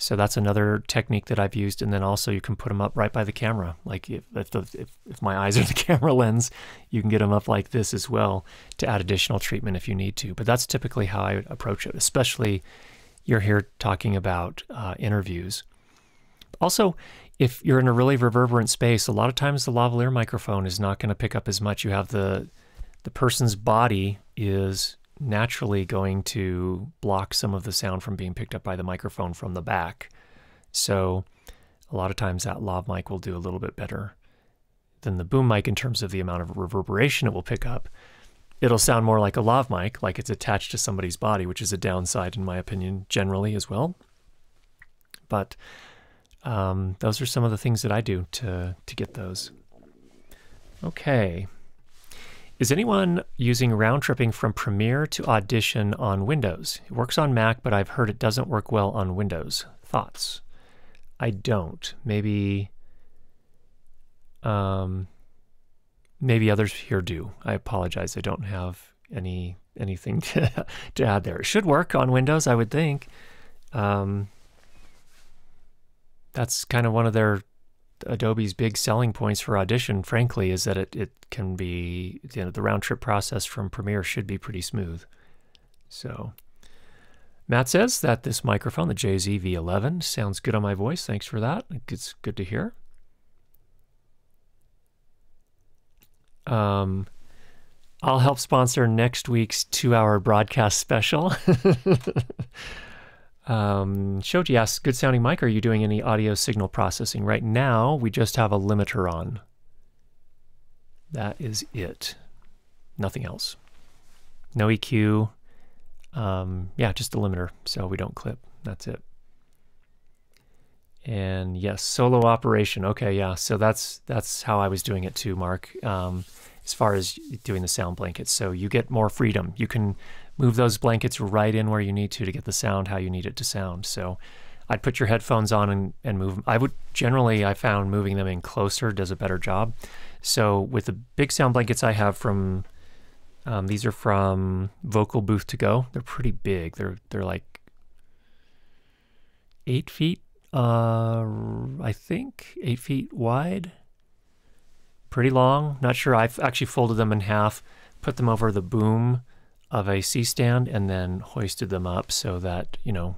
So that's another technique that I've used. And then also you can put them up right by the camera. Like if, if, if, if, my eyes are the camera lens, you can get them up like this as well to add additional treatment if you need to. But that's typically how I approach it, especially you're here talking about uh, interviews. Also, if you're in a really reverberant space, a lot of times the lavalier microphone is not going to pick up as much. You have the the person's body is naturally going to block some of the sound from being picked up by the microphone from the back. So a lot of times that lav mic will do a little bit better than the boom mic in terms of the amount of reverberation it will pick up. It'll sound more like a lav mic, like it's attached to somebody's body, which is a downside in my opinion generally as well. But um, those are some of the things that I do to to get those. Okay. Is anyone using round tripping from Premiere to Audition on Windows? It works on Mac, but I've heard it doesn't work well on Windows. Thoughts? I don't. Maybe um maybe others here do. I apologize. I don't have any anything to, to add there. It should work on Windows, I would think. Um, that's kind of one of their Adobe's big selling points for Audition, frankly, is that it, it can be, you know, the round trip process from Premiere should be pretty smooth. So Matt says that this microphone, the JZ V11, sounds good on my voice. Thanks for that. It's good to hear. Um, I'll help sponsor next week's two hour broadcast special. um, Shoji asks, good sounding mic. Are you doing any audio signal processing? Right now, we just have a limiter on. That is it. Nothing else. No EQ. Um, yeah, just a limiter so we don't clip. That's it. And yes, solo operation. Okay, yeah. So that's that's how I was doing it too, Mark. Um, as far as doing the sound blankets. So you get more freedom. You can move those blankets right in where you need to to get the sound how you need it to sound. So I'd put your headphones on and, and move. I would generally, I found moving them in closer does a better job. So with the big sound blankets I have from, um, these are from Vocal Booth to Go. They're pretty big. They're they're like eight feet, uh, I think eight feet wide pretty long. Not sure. I've actually folded them in half, put them over the boom of a C stand, and then hoisted them up so that you know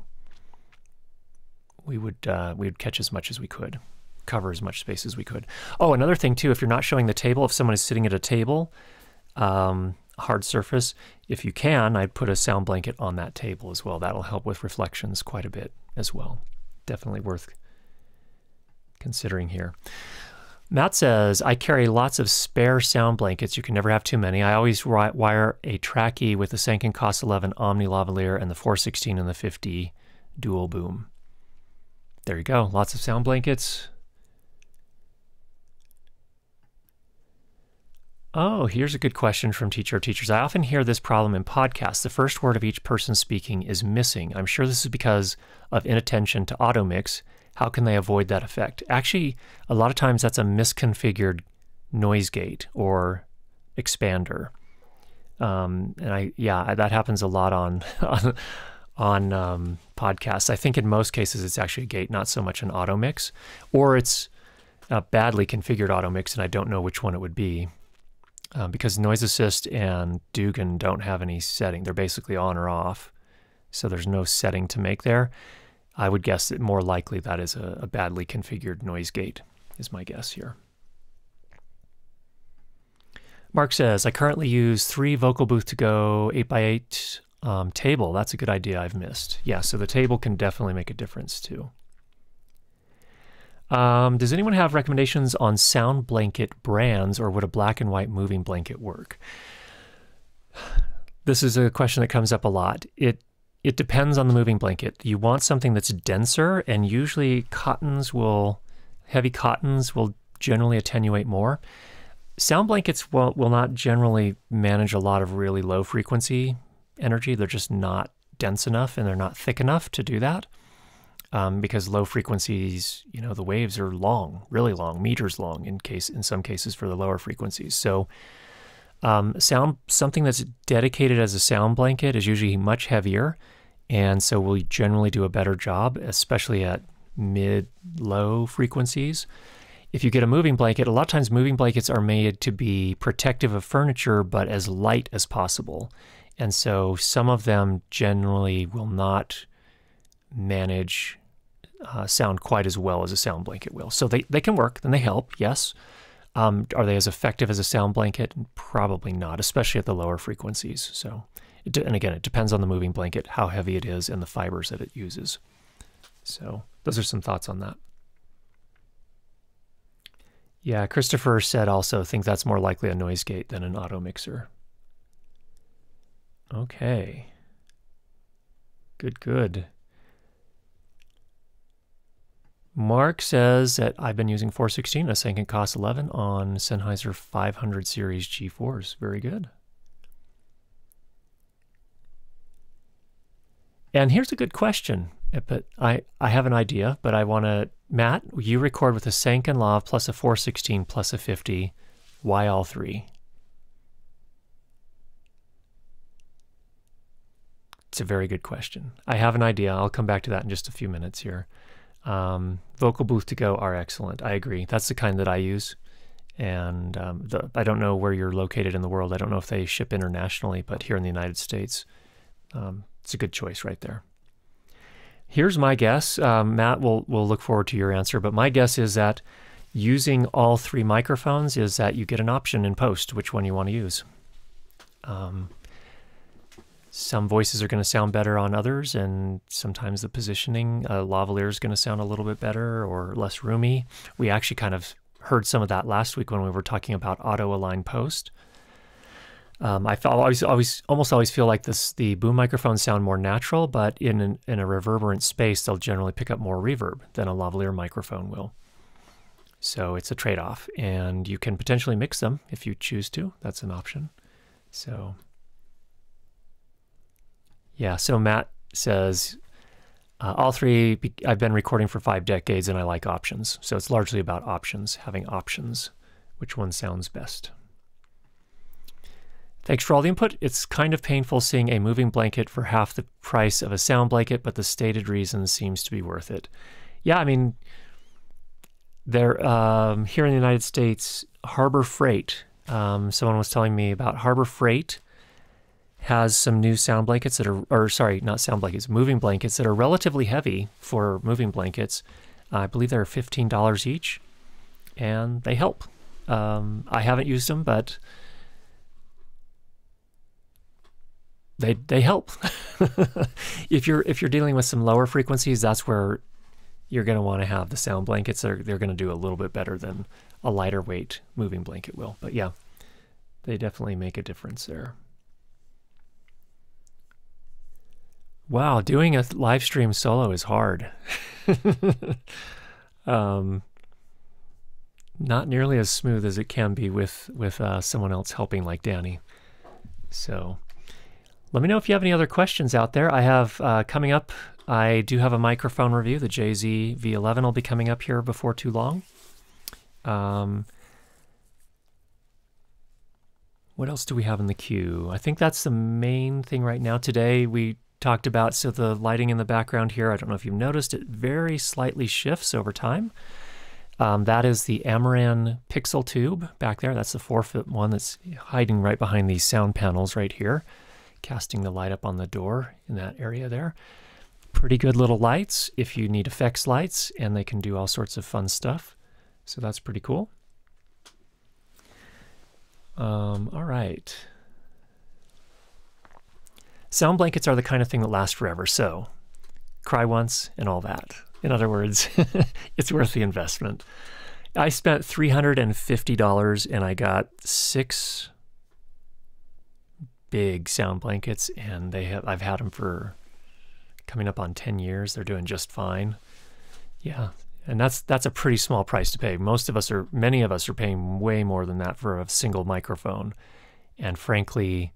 we would uh, we would catch as much as we could, cover as much space as we could. Oh, another thing too, if you're not showing the table, if someone is sitting at a table, um, hard surface, if you can, I'd put a sound blanket on that table as well. That'll help with reflections quite a bit as well. Definitely worth considering here. Matt says, I carry lots of spare sound blankets. You can never have too many. I always wire a Trackee with the Sanken COS 11 Omni lavalier and the 416 and the 50 dual boom. There you go. Lots of sound blankets. Oh, here's a good question from Teacher Teachers. I often hear this problem in podcasts. The first word of each person speaking is missing. I'm sure this is because of inattention to auto mix how can they avoid that effect? Actually, a lot of times that's a misconfigured noise gate or expander. Um, and I, yeah, that happens a lot on on, on um, podcasts. I think in most cases it's actually a gate, not so much an auto mix, or it's a badly configured auto mix, and I don't know which one it would be. Um, because Noise Assist and Dugan don't have any setting. They're basically on or off. So there's no setting to make there. I would guess that more likely that is a, a badly configured noise gate, is my guess here. Mark says, I currently use three Vocal Booth to go 8x8 um, table. That's a good idea I've missed. Yeah, so the table can definitely make a difference too. Um, does anyone have recommendations on sound blanket brands or would a black and white moving blanket work? This is a question that comes up a lot. It it depends on the moving blanket. You want something that's denser, and usually cottons will, heavy cottons will generally attenuate more. Sound blankets will, will not generally manage a lot of really low frequency energy. They're just not dense enough and they're not thick enough to do that. Um, because low frequencies, you know, the waves are long, really long, meters long in case in some cases for the lower frequencies. So um, sound something that's dedicated as a sound blanket is usually much heavier, and so we generally do a better job, especially at mid low frequencies. If you get a moving blanket, a lot of times moving blankets are made to be protective of furniture, but as light as possible. And so some of them generally will not manage uh, sound quite as well as a sound blanket will. So they, they can work, and they help, yes. Um, are they as effective as a sound blanket? Probably not, especially at the lower frequencies. So, and again, it depends on the moving blanket, how heavy it is, and the fibers that it uses. So, those are some thoughts on that. Yeah, Christopher said also think that's more likely a noise gate than an auto mixer. Okay. Good, good. Mark says that I've been using 416 a Sanken COS 11 on Sennheiser 500 series G4s. Very good. And here's a good question, eh, but I, I have an idea, but I want to, Matt, you record with a Sanken Lav plus a 416 plus a 50. Why all three? It's a very good question. I have an idea. I'll come back to that in just a few minutes here. Um, vocal booth to go are excellent. I agree. That's the kind that I use. And um, the, I don't know where you're located in the world. I don't know if they ship internationally, but here in the United States, um, it's a good choice right there. Here's my guess. Um, Matt will we'll look forward to your answer, but my guess is that using all three microphones is that you get an option in post which one you want to use. Um, some voices are going to sound better on others, and sometimes the positioning, uh, lavalier is going to sound a little bit better or less roomy. We actually kind of heard some of that last week when we were talking about auto align post. Um, I always, always, almost always feel like this, the boom microphones sound more natural, but in an, in a reverberant space, they'll generally pick up more reverb than a lavalier microphone will. So it's a trade-off, and you can potentially mix them if you choose to. That's an option. So yeah, so Matt says uh, all three, I've been recording for five decades and I like options. So it's largely about options, having options. Which one sounds best? Thanks for all the input. It's kind of painful seeing a moving blanket for half the price of a sound blanket, but the stated reason seems to be worth it. Yeah, I mean, there um, here in the United States, Harbor Freight. Um, someone was telling me about Harbor Freight has some new sound blankets that are, or sorry, not sound blankets, moving blankets that are relatively heavy for moving blankets. I believe they're fifteen dollars each, and they help. Um, I haven't used them, but they they help. if you're if you're dealing with some lower frequencies, that's where you're going to want to have the sound blankets. They're they're going to do a little bit better than a lighter weight moving blanket will. But yeah, they definitely make a difference there. Wow, doing a live stream solo is hard. um, not nearly as smooth as it can be with with uh, someone else helping, like Danny. So, let me know if you have any other questions out there. I have uh, coming up. I do have a microphone review. The JZ V11 will be coming up here before too long. Um, what else do we have in the queue? I think that's the main thing right now. Today we talked about. So the lighting in the background here, I don't know if you've noticed, it very slightly shifts over time. Um, that is the Amaran pixel tube back there. That's the four foot one that's hiding right behind these sound panels right here, casting the light up on the door in that area there. Pretty good little lights if you need effects lights, and they can do all sorts of fun stuff. So that's pretty cool. Um, all right. Sound blankets are the kind of thing that lasts forever, so cry once and all that. In other words, it's worth the investment. I spent $350 and I got six big sound blankets and they have I've had them for coming up on 10 years. They're doing just fine. Yeah. And that's that's a pretty small price to pay. Most of us are many of us are paying way more than that for a single microphone. And frankly,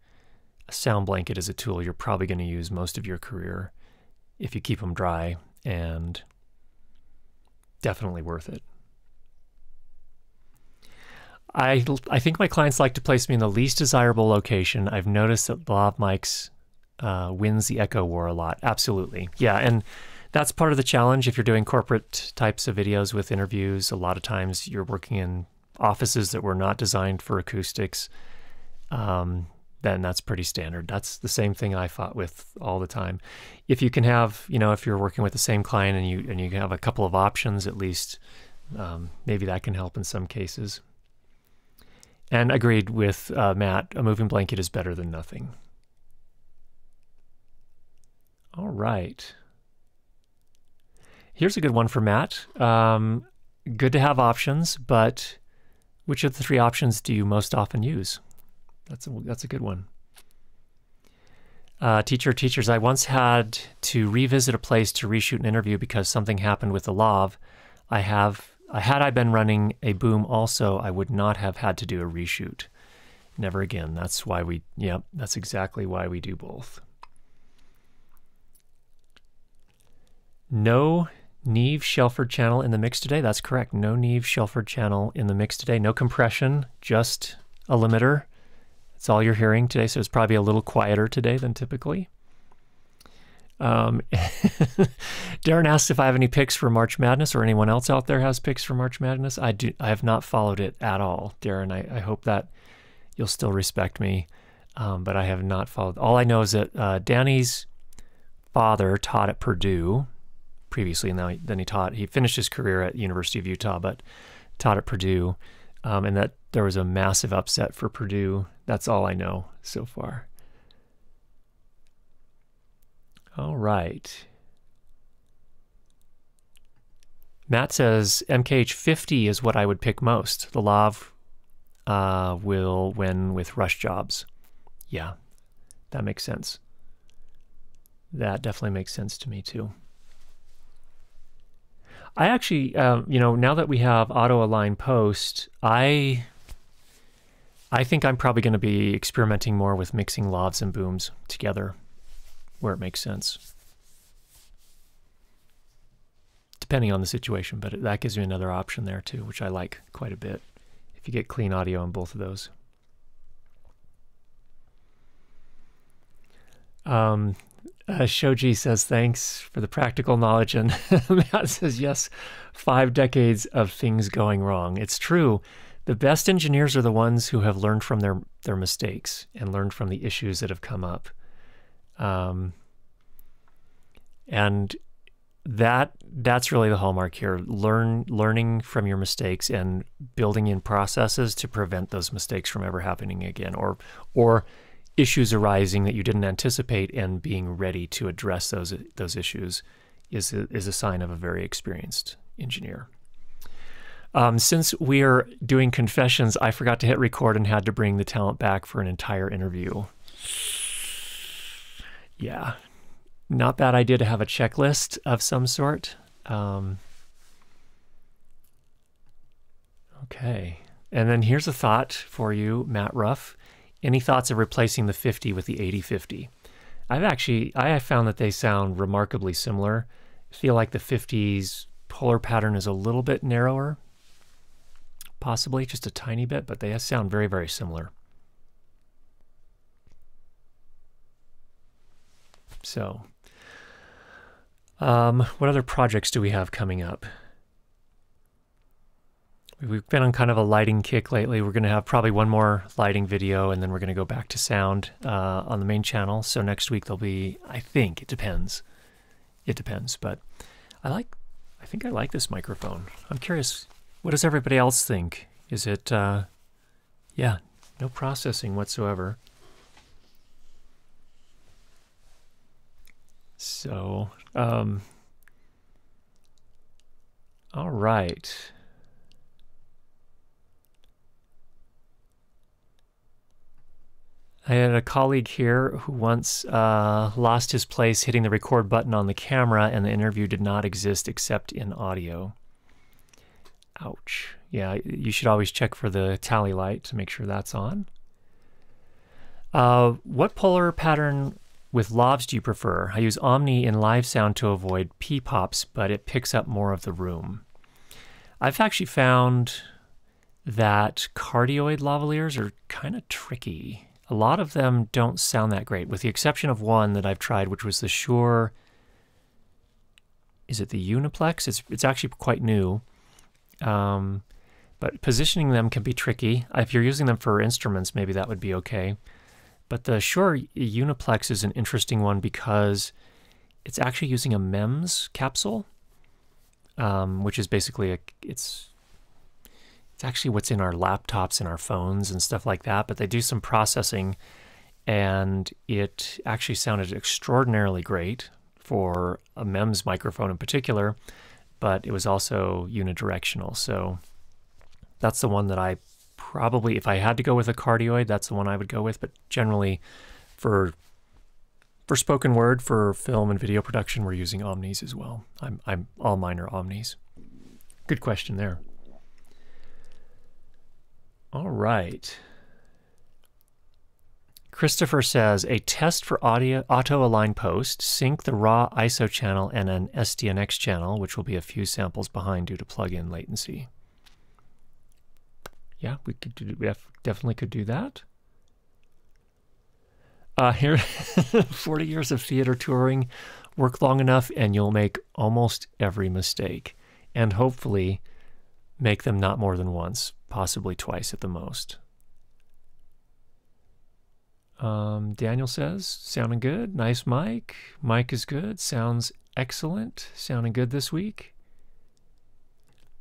a sound blanket is a tool you're probably going to use most of your career if you keep them dry and definitely worth it. I, I think my clients like to place me in the least desirable location. I've noticed that lav mics uh, wins the echo war a lot. Absolutely. Yeah. And that's part of the challenge if you're doing corporate types of videos with interviews. A lot of times you're working in offices that were not designed for acoustics. Um, then that's pretty standard. That's the same thing I fought with all the time. If you can have, you know, if you're working with the same client and you and you have a couple of options at least, um, maybe that can help in some cases. And agreed with uh, Matt, a moving blanket is better than nothing. All right. Here's a good one for Matt. Um, good to have options, but which of the three options do you most often use? That's a, that's a good one. Uh, teacher, teachers, I once had to revisit a place to reshoot an interview because something happened with the lav. I have, had I been running a boom also, I would not have had to do a reshoot. Never again. That's why we, yep, that's exactly why we do both. No Neve Shelford channel in the mix today. That's correct. No Neve Shelford channel in the mix today. No compression, just a limiter. That's all you're hearing today. So it's probably a little quieter today than typically. Um, Darren asked if I have any picks for March Madness or anyone else out there has picks for March Madness. I do. I have not followed it at all, Darren. I, I hope that you'll still respect me, um, but I have not followed. All I know is that uh, Danny's father taught at Purdue previously, and then he, then he taught. He finished his career at University of Utah, but taught at Purdue, um, and that there was a massive upset for Purdue. That's all I know so far. All right. Matt says MKH50 is what I would pick most. The Lav uh, will win with rush jobs. Yeah, that makes sense. That definitely makes sense to me too. I actually, um, you know, now that we have auto align post, I, I think I'm probably going to be experimenting more with mixing lavs and booms together where it makes sense. Depending on the situation, but that gives you another option there too, which I like quite a bit if you get clean audio on both of those. Um, uh, Shoji says thanks for the practical knowledge, and Matt says yes. Five decades of things going wrong. It's true. The best engineers are the ones who have learned from their their mistakes and learned from the issues that have come up. Um, and that that's really the hallmark here. Learn learning from your mistakes and building in processes to prevent those mistakes from ever happening again, or or issues arising that you didn't anticipate and being ready to address those those issues is a, is a sign of a very experienced engineer. Um, since we are doing confessions, I forgot to hit record and had to bring the talent back for an entire interview yeah, not bad idea to have a checklist of some sort. Um, okay. And then here's a thought for you, Matt Ruff. Any thoughts of replacing the 50 with the 8050? I've actually I have found that they sound remarkably similar. I feel like the 50's polar pattern is a little bit narrower, possibly just a tiny bit, but they sound very, very similar. So, um, what other projects do we have coming up? We've been on kind of a lighting kick lately. We're going to have probably one more lighting video, and then we're going to go back to sound uh, on the main channel. So next week there'll be, I think, it depends. It depends, but I like, I think I like this microphone. I'm curious, what does everybody else think? Is it, uh, yeah, no processing whatsoever. So, um, all right. I had a colleague here who once uh, lost his place hitting the record button on the camera, and the interview did not exist except in audio. Ouch. Yeah, you should always check for the tally light to make sure that's on. Uh, what polar pattern with lavs do you prefer? I use Omni in live sound to avoid P-pops, but it picks up more of the room. I've actually found that cardioid lavaliers are kind of tricky. A lot of them don't sound that great, with the exception of one that I've tried, which was the Shure. Is it the Uniplex? It's it's actually quite new, um, but positioning them can be tricky. If you're using them for instruments, maybe that would be okay. But the Shure Uniplex is an interesting one because it's actually using a MEMS capsule, um, which is basically a it's it's actually what's in our laptops and our phones and stuff like that. But they do some processing, and it actually sounded extraordinarily great for a MEMS microphone in particular. But it was also unidirectional, so that's the one that I probably if I had to go with a cardioid, that's the one I would go with. But generally, for for spoken word, for film and video production, we're using Omnis as well. I'm I'm all minor Omnis. Good question there. All right. Christopher says a test for audio auto align post, sync the raw ISO channel and an SDNX channel, which will be a few samples behind due to plug-in latency. Yeah, we could do, we definitely could do that. Uh, here, 40 years of theater touring, work long enough, and you'll make almost every mistake, and hopefully make them not more than once, possibly twice at the most. Um, Daniel says, sounding good. Nice mic. Mic is good. Sounds excellent. Sounding good this week.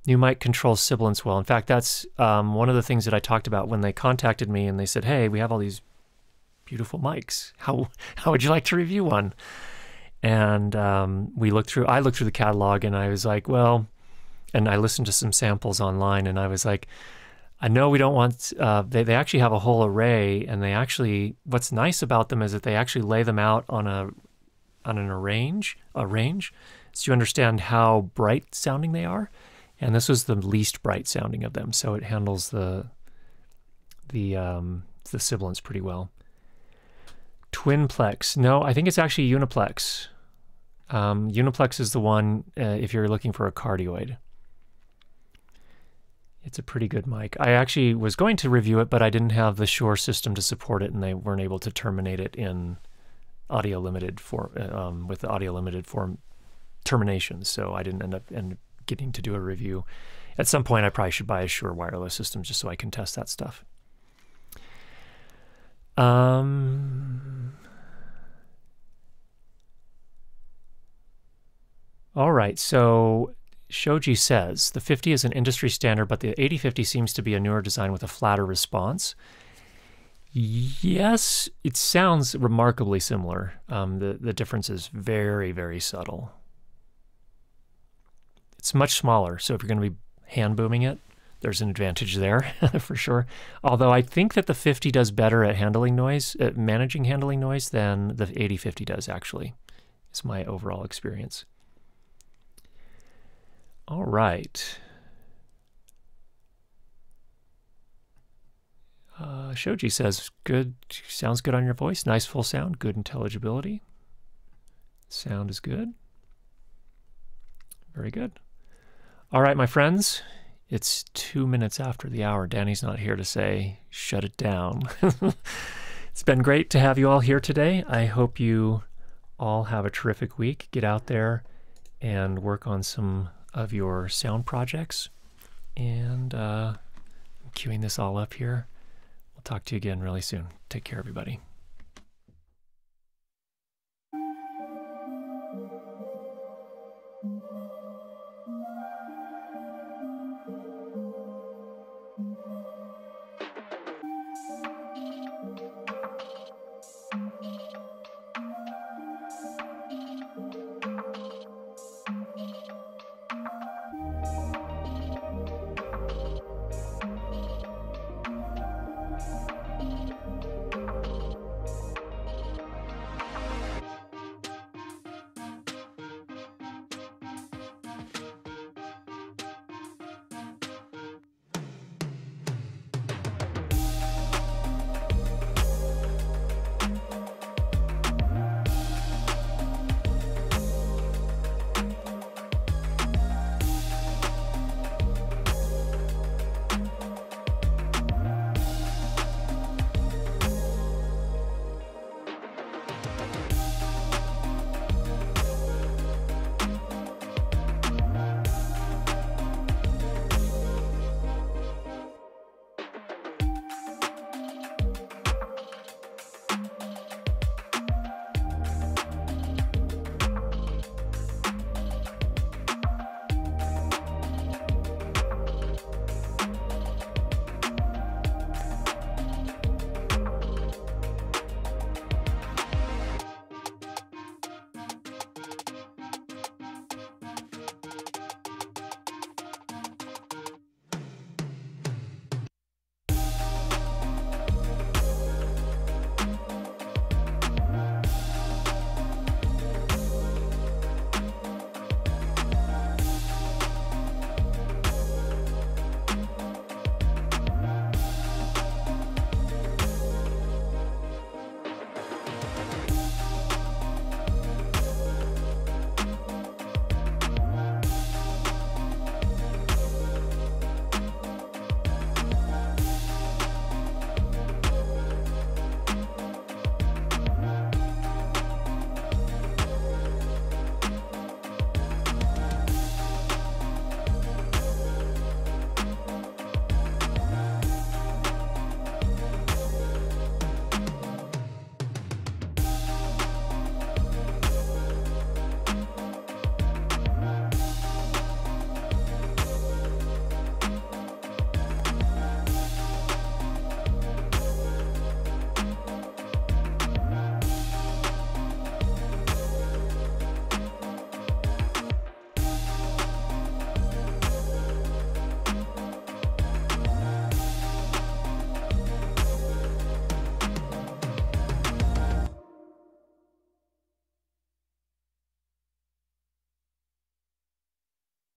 New mic controls sibilance well. In fact, that's um, one of the things that I talked about when they contacted me and they said, hey, we have all these beautiful mics. How, how would you like to review one? And um, we looked through, I looked through the catalog and I was like, well, and I listened to some samples online and I was like, I know we don't want, uh, they, they actually have a whole array and they actually, what's nice about them is that they actually lay them out on a, on an arrange, a range, so you understand how bright sounding they are. And this was the least bright sounding of them. So it handles the, the, um, the sibilance pretty well. Twinplex. No, I think it's actually Uniplex. Um, Uniplex is the one uh, if you're looking for a cardioid. It's a pretty good mic. I actually was going to review it, but I didn't have the Shure system to support it, and they weren't able to terminate it in audio limited for um, with the audio limited form terminations. So I didn't end up getting to do a review. At some point, I probably should buy a Shure wireless system just so I can test that stuff. Um. All right, so Shoji says the 50 is an industry standard, but the 8050 seems to be a newer design with a flatter response. Yes, it sounds remarkably similar. Um, the, the difference is very, very subtle. It's much smaller, so if you're going to be hand booming it, there's an advantage there for sure. Although I think that the 50 does better at handling noise, at managing handling noise, than the 8050 does actually. It's my overall experience. All right. Uh, Shoji says, good, sounds good on your voice. Nice full sound, good intelligibility. Sound is good. Very good. All right, my friends, it's two minutes after the hour. Danny's not here to say, shut it down. it's been great to have you all here today. I hope you all have a terrific week. Get out there and work on some of your sound projects. And uh, I'm queuing this all up here. We'll talk to you again really soon. Take care, everybody.